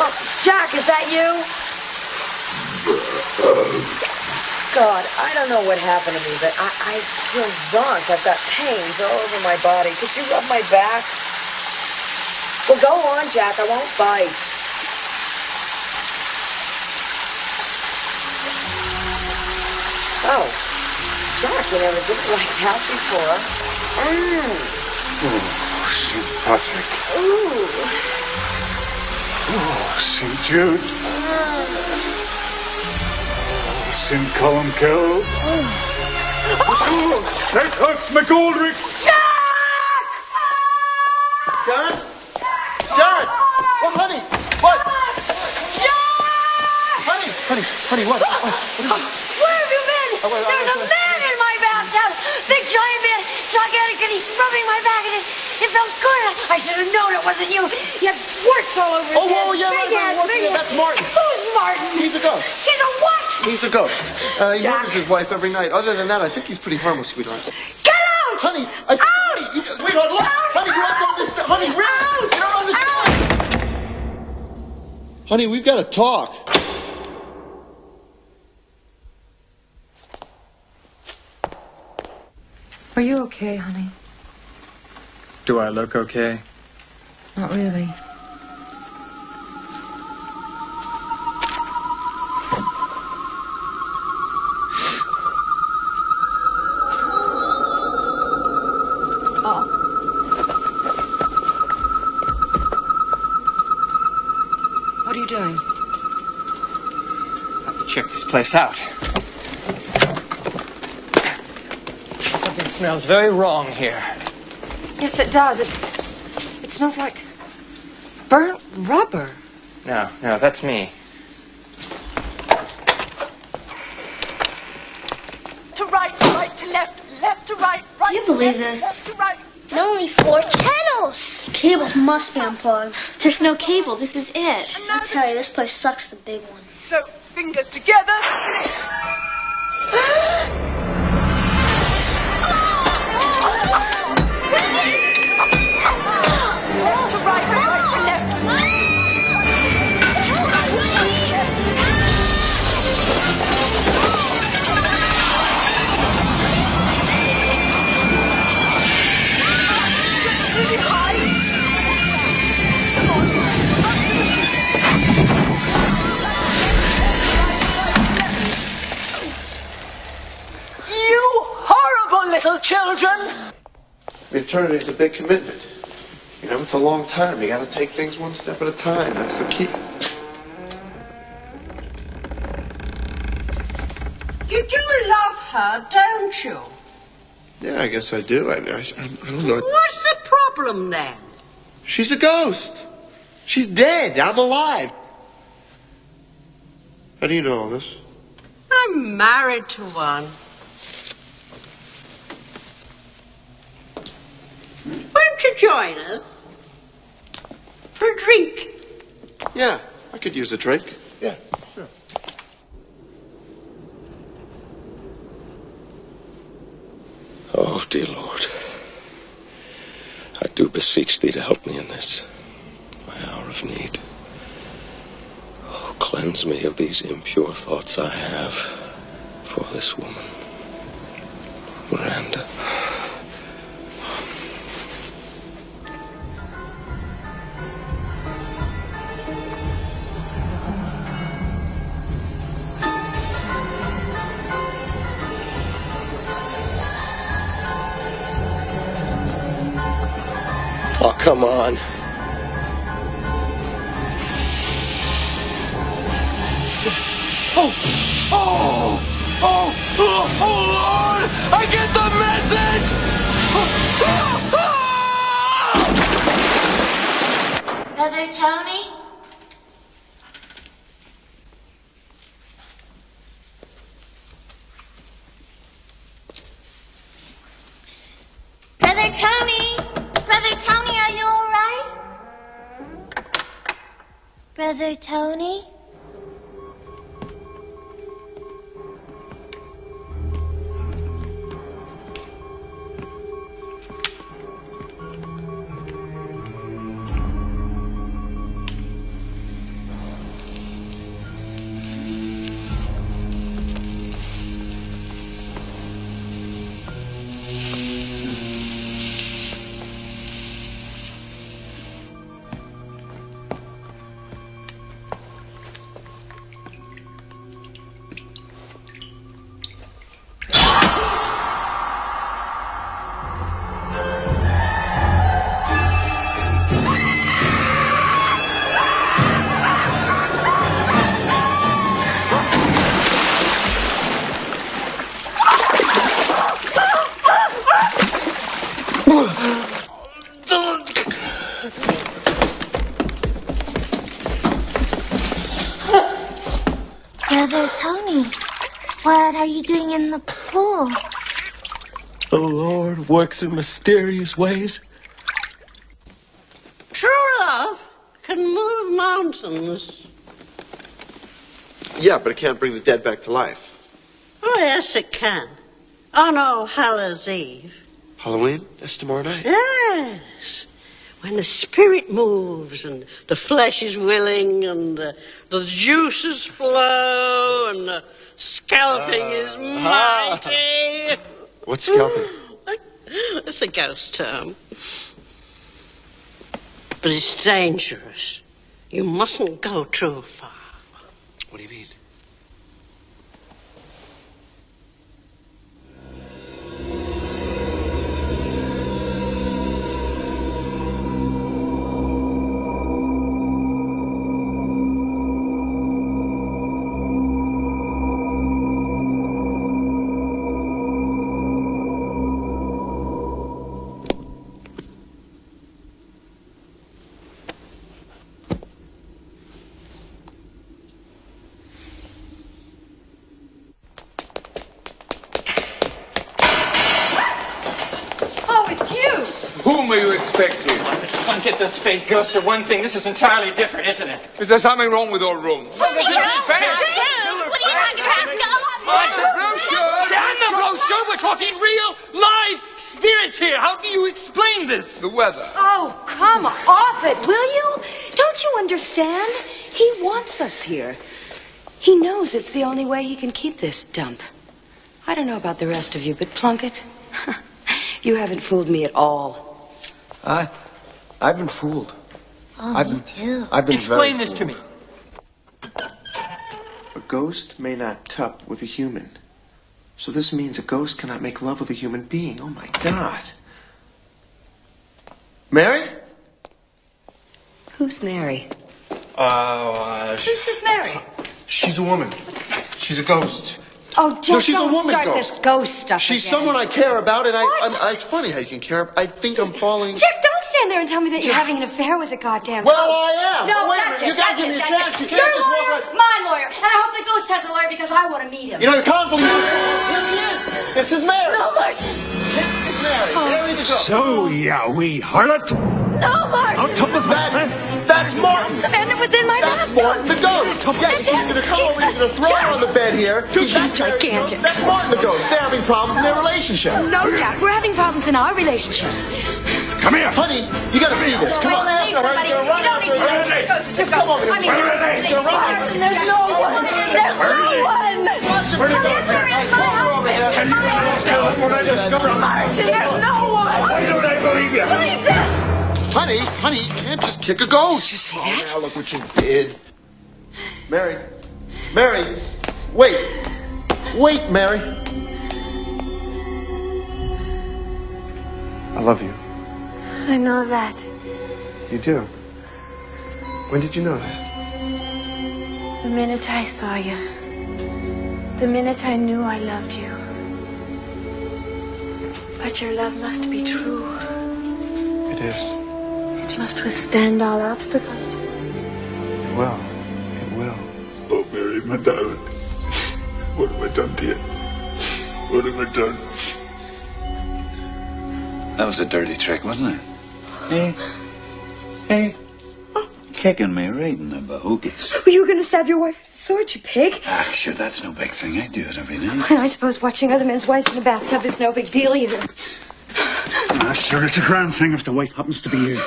Oh, Jack, is that you? God, I don't know what happened to me, but I, I feel zonked. I've got pains all over my body. Could you rub my back? Well, go on, Jack. I won't bite. Oh, Jack, you never did it like that before. Mm. Oh, St. Patrick. Ooh. Oh, St. Jude. Oh, St. Columbkille. Oh, St. Hux McGoldrick. Sharon? Sharon! Oh, honey! What? Honey! Honey, what? What, what is it? Where have you been? Oh, wait, There's oh, a man in my bathtub. Big giant man, gigantic, and he's rubbing my back, and it, it felt good. I should have known it wasn't you. You had warts all over Oh, head. yeah, Big right, right, head, big yeah, that's Martin. Who's Martin? He's a ghost. He's a what? He's a ghost. Uh, he Jack. murders his wife every night. Other than that, I think he's pretty harmless, sweetheart. Get out! Honey, I think, honey, you, sweetheart, look! Honey, you don't understand. Honey, really? You don't understand. Honey, we've got to talk. Are you okay, honey? Do I look okay? Not really. Oh. What are you doing? Have to check this place out. Smells very wrong here. Yes, it does. It, it smells like burnt rubber. No, no, that's me. To right, to right, to left, left to right, right. Do you to believe left, this? left to right. There are only four channels. Cables must be unplugged. There's no cable. This is it. I tell you, this place sucks the big one. So fingers together. Little children! Eternity is a big commitment. You know, it's a long time. You got to take things one step at a time. That's the key. You do love her, don't you? Yeah, I guess I do. I, I, I don't know. What's the problem then? She's a ghost. She's dead. I'm alive. How do you know all this? I'm married to one. Won't you join us? For a drink? Yeah, I could use a drink. Yeah, sure. Oh, dear Lord, I do beseech thee to help me in this, my hour of need. Oh, cleanse me of these impure thoughts I have for this woman, Miranda. Oh, come on. Oh, oh, oh, oh, Lord! I get the message! Brother Tony? Brother Tony? In the pool? The Lord works in mysterious ways. True love can move mountains. Yeah, but it can't bring the dead back to life. Oh, yes, it can. On All Hallows Eve. Halloween? That's tomorrow night. Yes. When the spirit moves and the flesh is willing and the, the juices flow and the scalping is Ah. mighty. What's scalping? It's a ghost term. But it's dangerous. You mustn't go too far. What do you mean? Fake ghosts are one thing. This is entirely different, isn't it? Is there something wrong with your room? What are you talking about? Damn the brochure! We're talking real, live spirits here. How do you explain this? The weather. Oh, come off it, will you? Don't you understand? He wants us here. He knows it's the only way he can keep this dump. I don't know about the rest of you, but Plunkett, you haven't fooled me at all. I, I've been fooled. Oh, I've me been, too. I've been Explain very this to me. A ghost may not tup with a human. So this means a ghost cannot make love with a human being. Oh my god. Mary? Who's Mary? Oh, uh, sh- Who's this Mary? she's a woman. She's a ghost. Oh, just No, she's a don't woman start ghost. this ghost stuff She's again. someone I care about, and I, What? I'm, it's funny how you can care. I think I'm falling. Jack, don't stand there and tell me that you're having an affair with a goddamn ghost. Well, ghost. I am. No, Oh, wait a that's minute. You it, gotta that's give it, me a that's chance. it. You can't Your just walk lawyer, right- my lawyer, and I hope the ghost has a lawyer because I want to meet him. You know, the conflict. convoluted. Here she is. This is Mary. No, Martin. This is Mary. Mary the ghost. So, yeah, we harlot. No, Martin. On top of that, eh? That's Martin. That's the man that was in my That's bathtub. Martin the ghost. Yeah, he's him. gonna come He's over. He's gonna throw her on the bed here. He's That's gigantic. ghost. That's Martin the ghost. They're having problems in their relationship. No, Jack, we're having problems in our relationship. Come here. Honey, you gotta see this. Come on Wait, after her. buddy. You're gonna run You after her. the ghost. Just a come ghost. over I here. mean, that's You're gonna run after. There's no one. There's no one. Where did Yes, there is. My husband. My husband. What I discovered. Martin, there's no one. Why don't I believe you? Believe this. Honey, honey, can't just kick a ghost. Did you see oh, that? Now look what you did. Mary, Mary, wait, wait, Mary. I love you. I know that. You do. When did you know that? The minute I saw you. The minute I knew I loved you. But your love must be true. It is. It must withstand all obstacles. It will. It will. Oh, Mary, my darling. What have I done to you? What have I done? That was a dirty trick, wasn't it? Hey. Hey. kicking me right in the bogies. Were you going to stab your wife with a sword, you pig? Ah, sure, that's no big thing. I do it every night. And I suppose watching other men's wives in the bathtub is no big deal either. Ah, sure, it's a grand thing if the wife happens to be you.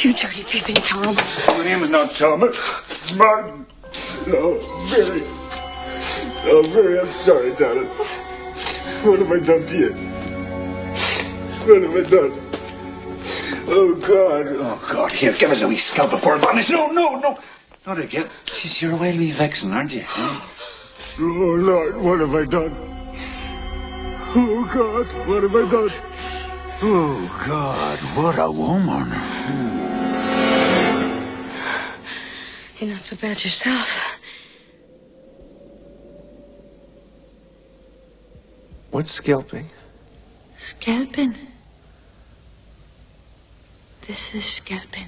You dirty peeping Tom. My name is not Tom. It's Martin. Oh, Mary. Oh, Mary, I'm sorry, darling. What have I done to you? What have I done? Oh, God. Oh, God. Here, give us a wee scalp before it vanishes. No, no, no. Not again. Jeez, you're a wild wee vixen, aren't you? Oh, Lord, what have I done? Oh, God, what have I done? Oh, God, what a woman. You're not so bad yourself. What's scalping? Scalping. This is scalping.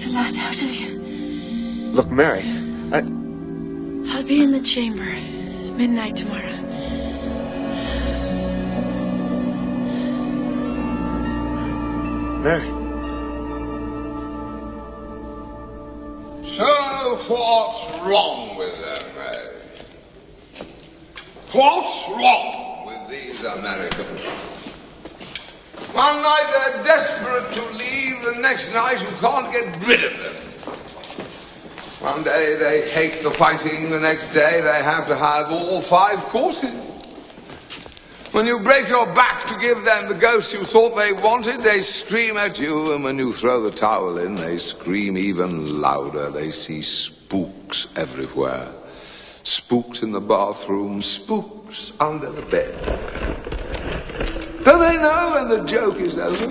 Scalping takes a lot out of you. Look, Mary, I. I'll be in the chamber midnight tomorrow. Mary. So what's wrong with them, Mary? What's wrong with these Americans? One night they're desperate to leave, the next night you can't get rid of them. One day they hate the fighting, the next day they have to have all five courses. When you break your back to give them the ghost you thought they wanted, they scream at you, and when you throw the towel in, they scream even louder. They see spooks everywhere. Spooks in the bathroom, spooks under the bed. Do they know when the joke is over?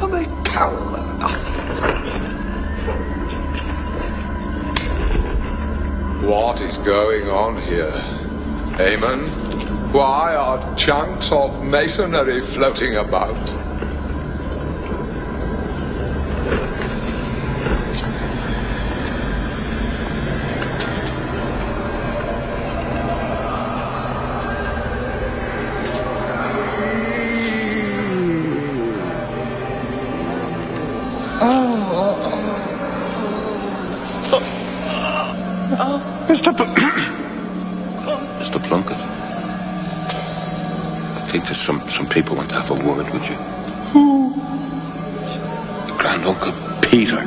Are they tell them What is going on here? Amen? Why are chunks of masonry floating about? Word with you. Who? Grand Uncle Peter.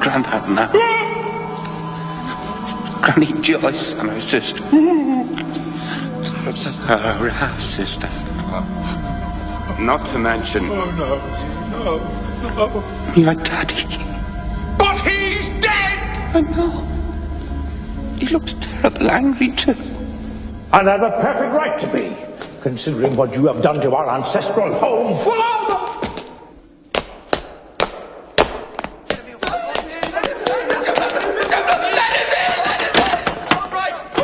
Grandad now. Eh? Granny Joyce and her sister. Eh? Her, sis- her half sister. Not to mention Oh, no. No. No. your daddy. But he's dead! I know. He looks terrible angry too. And have a perfect right to be, considering what you have done to our ancestral home.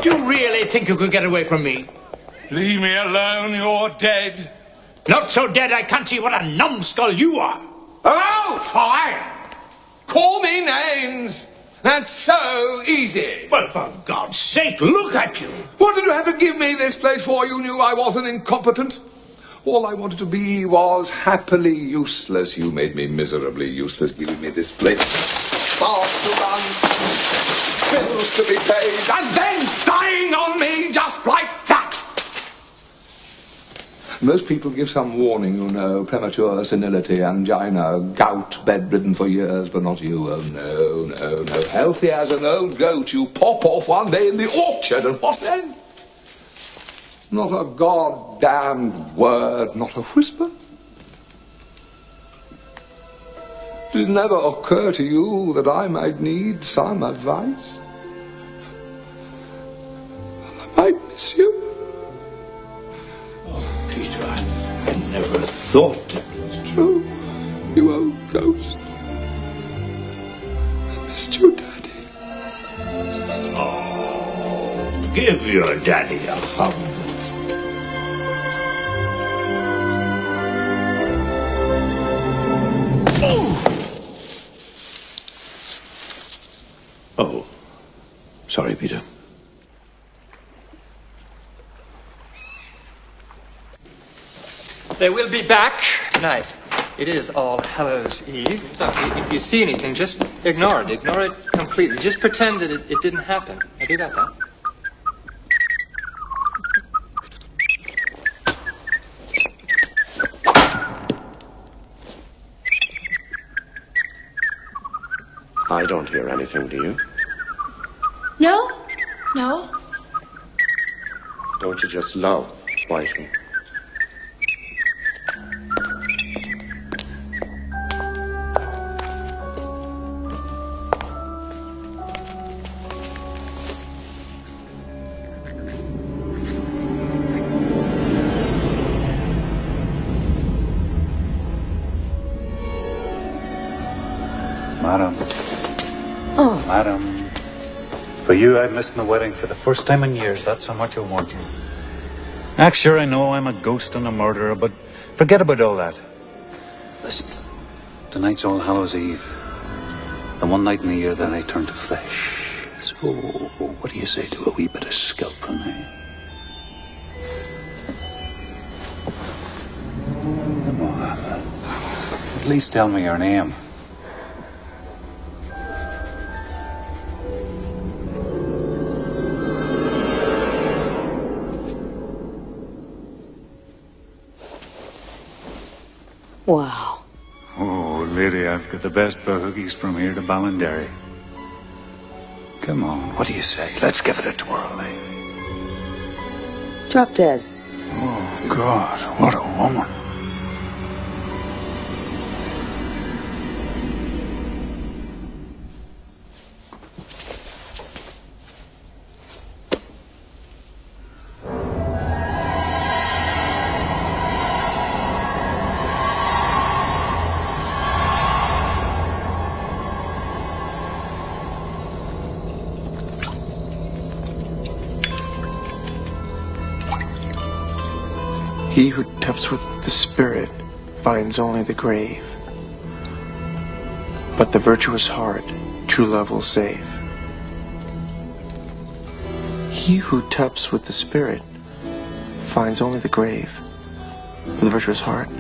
Do you really think you could get away from me? Leave me alone, you're dead. Not so dead I can't see what a numbskull you are. Oh, fine! Call me names! That's so easy. Well, for God's sake, look at you. What did you have to give me this place for? You knew I wasn't incompetent. All I wanted to be was happily useless. You made me miserably useless giving me this place. Fast to run, bills to be paid, and then dying on me just like that. Most people give some warning, you know, premature senility, angina, gout, bedridden for years, but not you. Oh, no, no, no. Healthy as an old goat, you pop off one day in the orchard, and what then? Not a goddamned word, not a whisper. Did it never occur to you that I might need some advice? I might miss you. Peter, I, I never thought it It's true, you old ghost. I missed you, Daddy. Oh, give your daddy a hug. Oh, oh sorry, Peter. They will be back tonight. It is All Hallows Eve. So if you see anything, just ignore it. Ignore it completely. Just pretend that it, it didn't happen. I do that, though. I don't hear anything, do you? No? No? Don't you just love Whiting? You, I've missed my wedding for the first time in years. That's how much I want you. Ah, sure, I know I'm a ghost and a murderer, but forget about all that. Listen, tonight's All Hallows Eve. The one night in the year that I turn to flesh. So, what do you say to a wee bit of scalping, eh? Come on. At least tell me your name. Wow. Oh, lady, I've got the best bahoogies from here to Ballinderry. Come on, what do you say? Let's give it a twirl, eh? Drop dead. Oh, God, what a woman. Finds only the grave. But the virtuous heart true love will save. He who tempts with the spirit finds only the grave. But the virtuous heart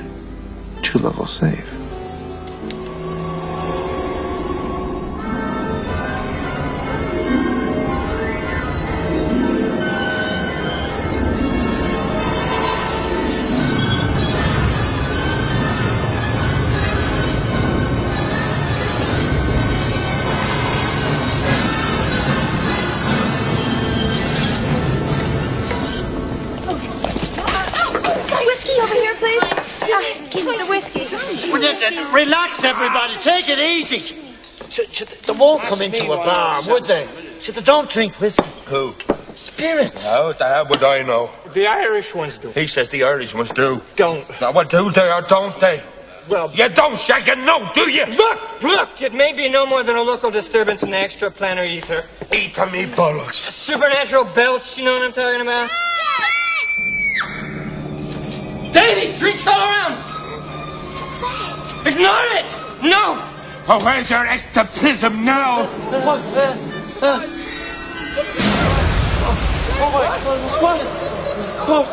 true love will save. Everybody. Take it easy. Should, should, they won't come into a bar, would they? Should they don't drink whiskey? Who? Spirits. How the hell would I know? The Irish ones do. He says the Irish ones do. Don't. Now, what do they or don't they? Well, You don't shake and no, do you? Look, look, it may be no more than a local disturbance in the extraplanar ether. Eat me bollocks. Supernatural belch, you know what I'm talking about? Davy, drinks all around! Ignore it! No! Oh, where's your ectoplasm now? What? Oh, my God. Oh,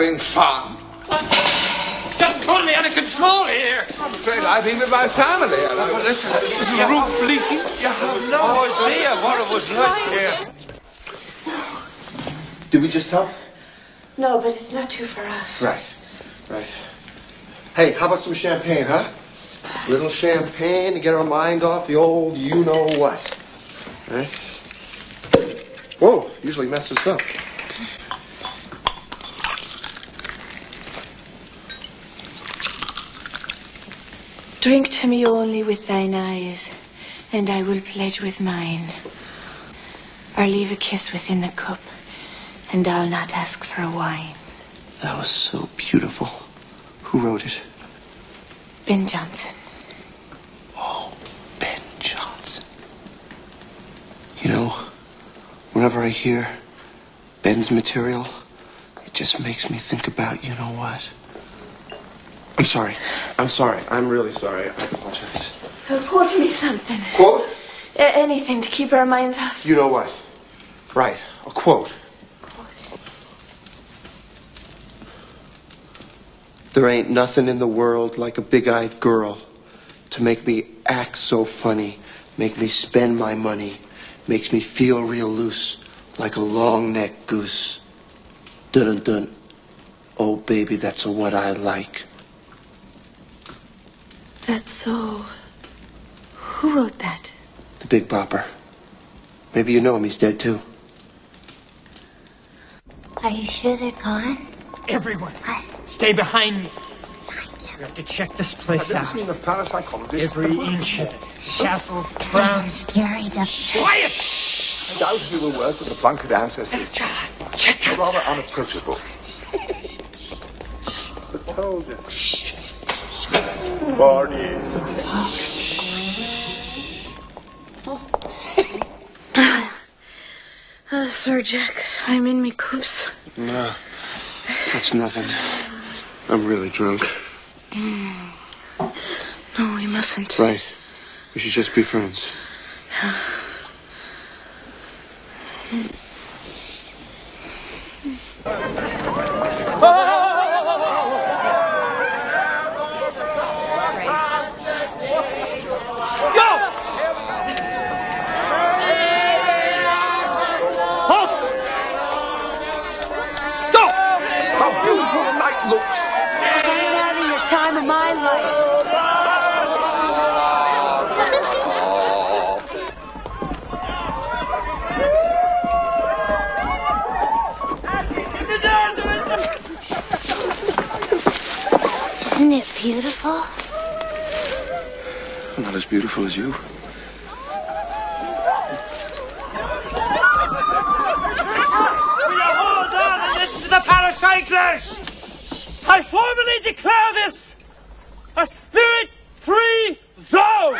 Having fun. It's gotten totally out of control here. I'm afraid I've been with my family. Well, listen, is the roof leaking? You have no oh, idea what it was like here. Did we just help? No, but it's not too far off. Right, right. Hey, how about some champagne, huh? A Little champagne to get our mind off the old you know what. Right? Whoa, usually messes up. Drink to me only with thine eyes, and I will pledge with mine. Or leave a kiss within the cup, and I'll not ask for a wine. That was so beautiful. Who wrote it? Ben Jonson. Oh, Ben Jonson. You know, whenever I hear Ben's material, it just makes me think about you know what. I'm sorry. I'm sorry. I'm really sorry. I apologize. Oh, quote me something. Quote? A- anything to keep our minds off. You know what? Right. A quote. quote. There ain't nothing in the world like a big eyed girl to make me act so funny, make me spend my money, makes me feel real loose like a long necked goose. Dun dun dun. Oh, baby, that's a what I like. That's so. Who wrote that? The Big Bopper. Maybe you know him, he's dead too. Are you sure they're gone? Everyone, stay behind me. We have to check this place out. seen the parapsychologist? Every inch of it. Castle, grounds. Scary to Quiet! I doubt he will work with the Plunkett ancestors. Oh, check They're rather unapproachable. I told you. Barney. Oh, uh, Sir Jack, I'm in me coops. No, that's nothing. I'm really drunk. Mm. No, we mustn't. Right. We should just be friends. Go! Halt! Go! How beautiful the night looks. I'm having the time of my life. Isn't it beautiful? Not as beautiful as you. Will you hold on and listen to the paracyclist? I formally declare this a spirit-free zone!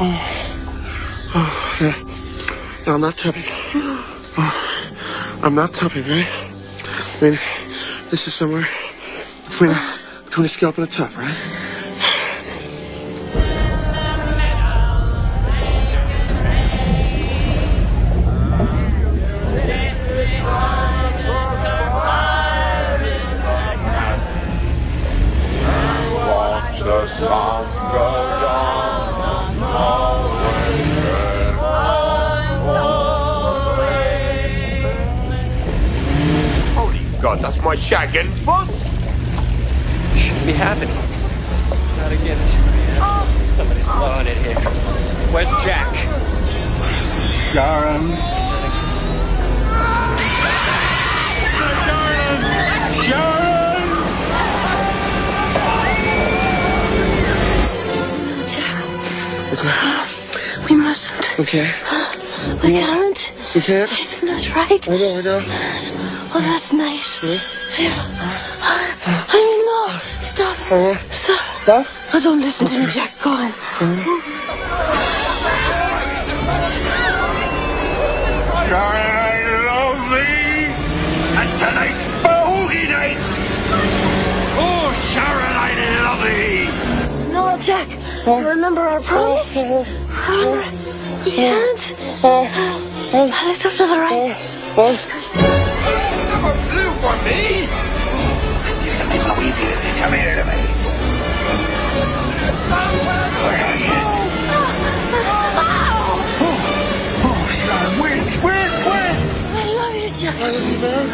Oh, Oh, yeah. I'm not tubbing. Oh, I'm not tubbing, right? I mean, this is somewhere between a, between a scalp and a tub, right? God, that's my shagging bus. Shouldn't be happening. Not again. Somebody's blowing it here. Where's Jack? Sharon. Sharon! We mustn't. Okay. We can't. We can't? It's not right. I know, I know. Oh, that's nice. Yeah. I mean, no. Stop. Oh, stop. Stop? Oh, don't listen to me, Jack. Go on. Sharon, I love thee. And tonight's bogey night. Oh, Sharon, I love thee. No, Jack. Remember our promise? Remember? You can't. Lift up to the right. For me. You can make a wee bit of it. Come here to me. Where are you? Oh, Sharon, wait, wait, wait. I love you, Jack. I love you, Mary.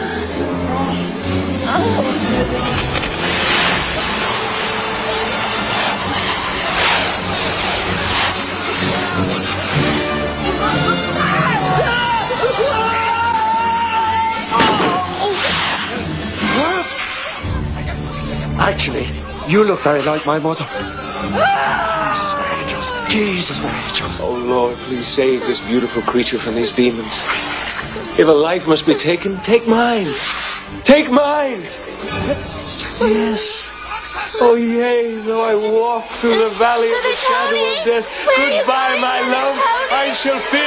Actually, you look very like my mother. Jesus, Mary, Joseph. Jesus, Mary, Joseph. Oh Lord, please save this beautiful creature from these demons. If a life must be taken, take mine. Take mine. Yes. Oh yea, though I walk through the valley of the shadow of death, goodbye, my love. I shall fear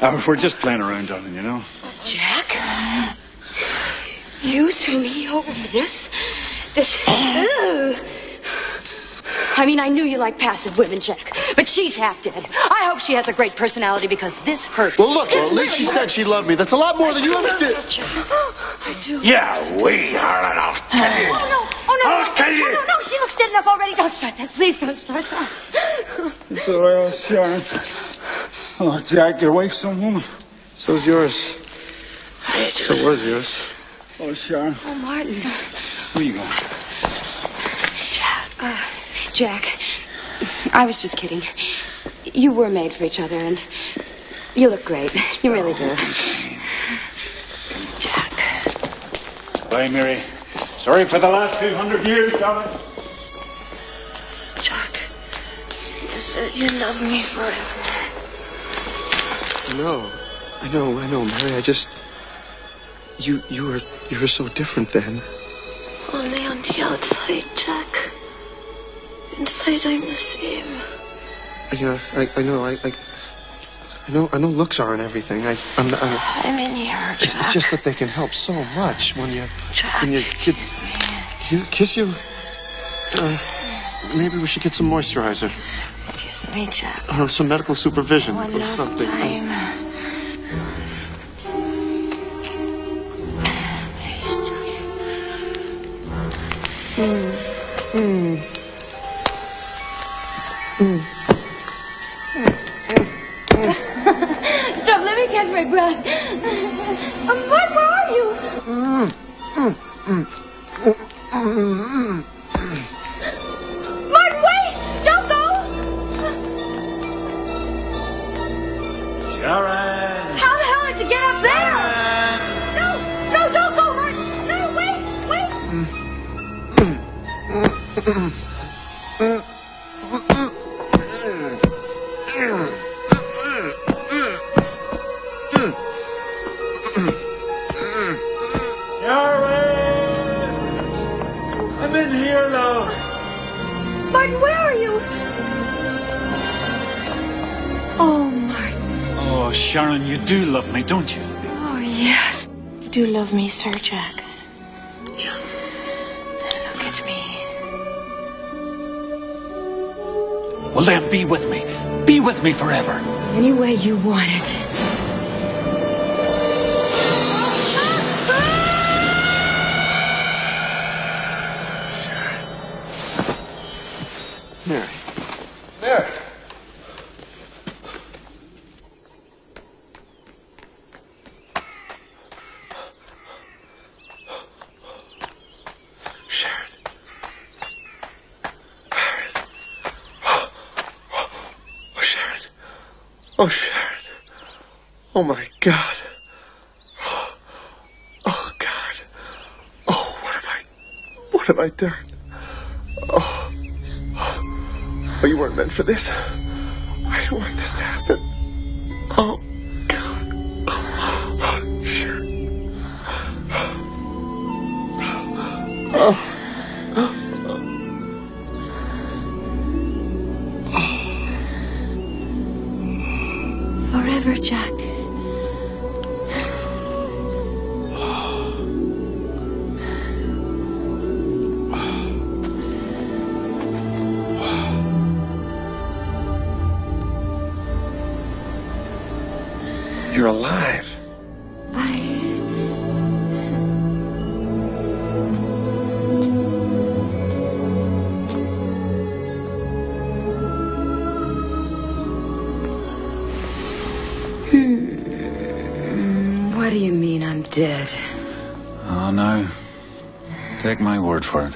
Uh, we're just playing around, darling, you know? Jack? You threw me over for this? This. Ugh. I mean, I knew you like passive women, Jack, but she's half dead. I hope she has a great personality because this hurts. Well, look, This at least really she said she loved me. That's a lot more than you ever did. I do. Yeah, we, Harlan, I'll tell you. Oh, no. Oh, no. I'll tell you. Oh, no, no. She looks dead enough already. Don't start that. Please don't start that. It's Oh, Sharon. Oh, Jack, your wife's some woman. So's yours. So was yours. Oh, Sharon. Oh, Martin. Where you going? Jack. Uh, Jack, I was just kidding. You were made for each other, and you look great. You really do. Jack. Bye, Mary. Sorry for the last 200 years, darling. Jack. You said you love me forever. No. I know, I know, Mary. I just. You, you were, you were so different then. Only on the outside, Jack. Inside, I'm the same. Yeah, I, I know. I, I, I know. I know. Looks aren't everything. I, I'm. not- I'm I'm in here, it's, Jack. it's just that they can help so much when you, when you kid, you kiss you. Uh, maybe we should get some moisturizer Jack. or some medical supervision One or something. time. Mm. Mm. Stop, let me catch my breath. Um, Mark, where are you? Oh, my God. Oh, God. Oh, what have I... What have I done? Oh. Oh, you weren't meant for this. I didn't want this to happen. Oh, mean dead? Oh, no. Take my word for it.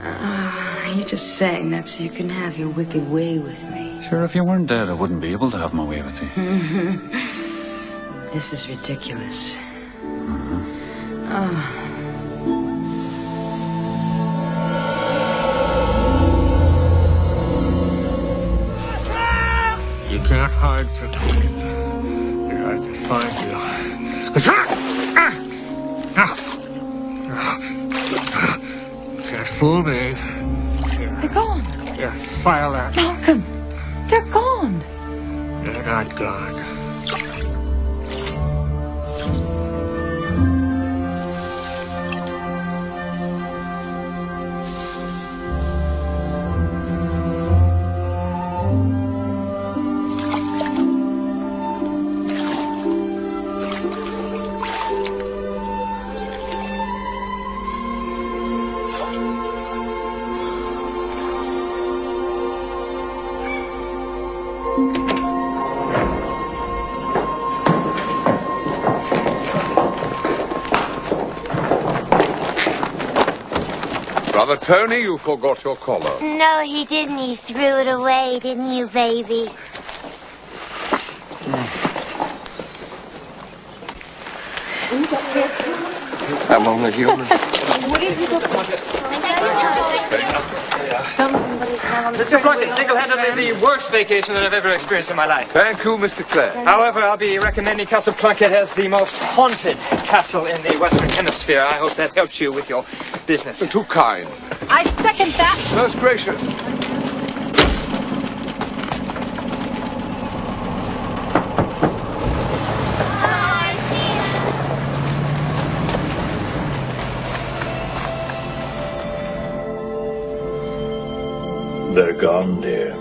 Oh, you're just saying that so you can have your wicked way with me. Sure, if you weren't dead, I wouldn't be able to have my way with you. this is ridiculous. Oh. You can't hide from me. I can find you. Me. They're gone. Here, file that. Malcolm, they're gone. They're not gone. Tony, you forgot your collar. No, he didn't. He threw it away, didn't you, baby? I'm only human. Wouldn't you Mr. Plunkett, single-handedly the worst vacation that I've ever experienced in my life. Thank you, Mr. Clare. However, I'll be recommending Castle Plunkett as the most haunted castle in the Western Hemisphere. I hope that helps you with your business. Too kind. I second that. Most gracious. They're gone, dear.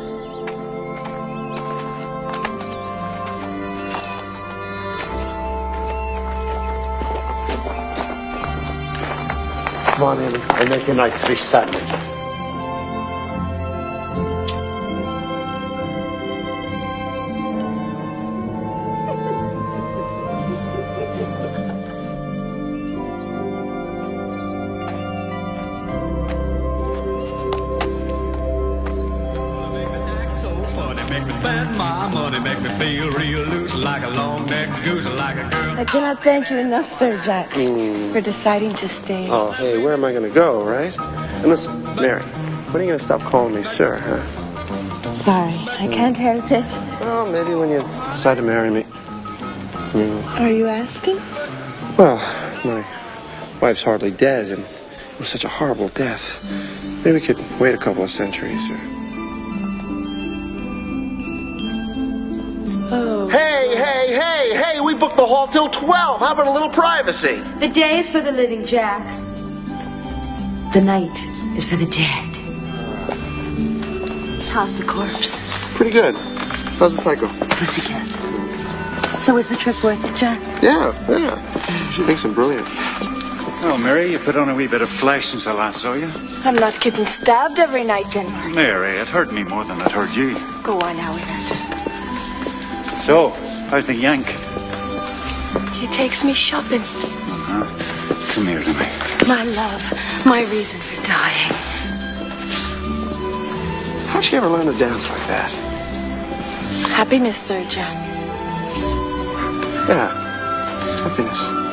Come on, Amy. I'll make a nice fish sandwich. I cannot thank you enough, Sir Jack, mm. for deciding to stay. Oh, hey, where am I gonna go, right? And listen, Mary, when are you gonna stop calling me sir, huh? Sorry, I mm. can't help it. Well, maybe when you decide to marry me. Mean, Are you asking? well, my wife's hardly dead, and it was such a horrible death. Maybe we could wait a couple of centuries, or... booked the hall till 12. How about a little privacy? The day is for the living, Jack. The night is for the dead. How's the corpse? Pretty good. How's the psycho? Pussycat. So is the trip worth it, Jack? Yeah, yeah. She thinks I'm brilliant. Well, Mary, you put on a wee bit of flesh since I last saw you. I'm not getting stabbed every night then. Mary, it hurt me more than it hurt you. Go on now with it. So, how's the yank? He takes me shopping. Huh? Come here to me. My love, my reason for dying. How'd she ever learn to dance like that? Happiness, Sir Jack. Yeah, happiness.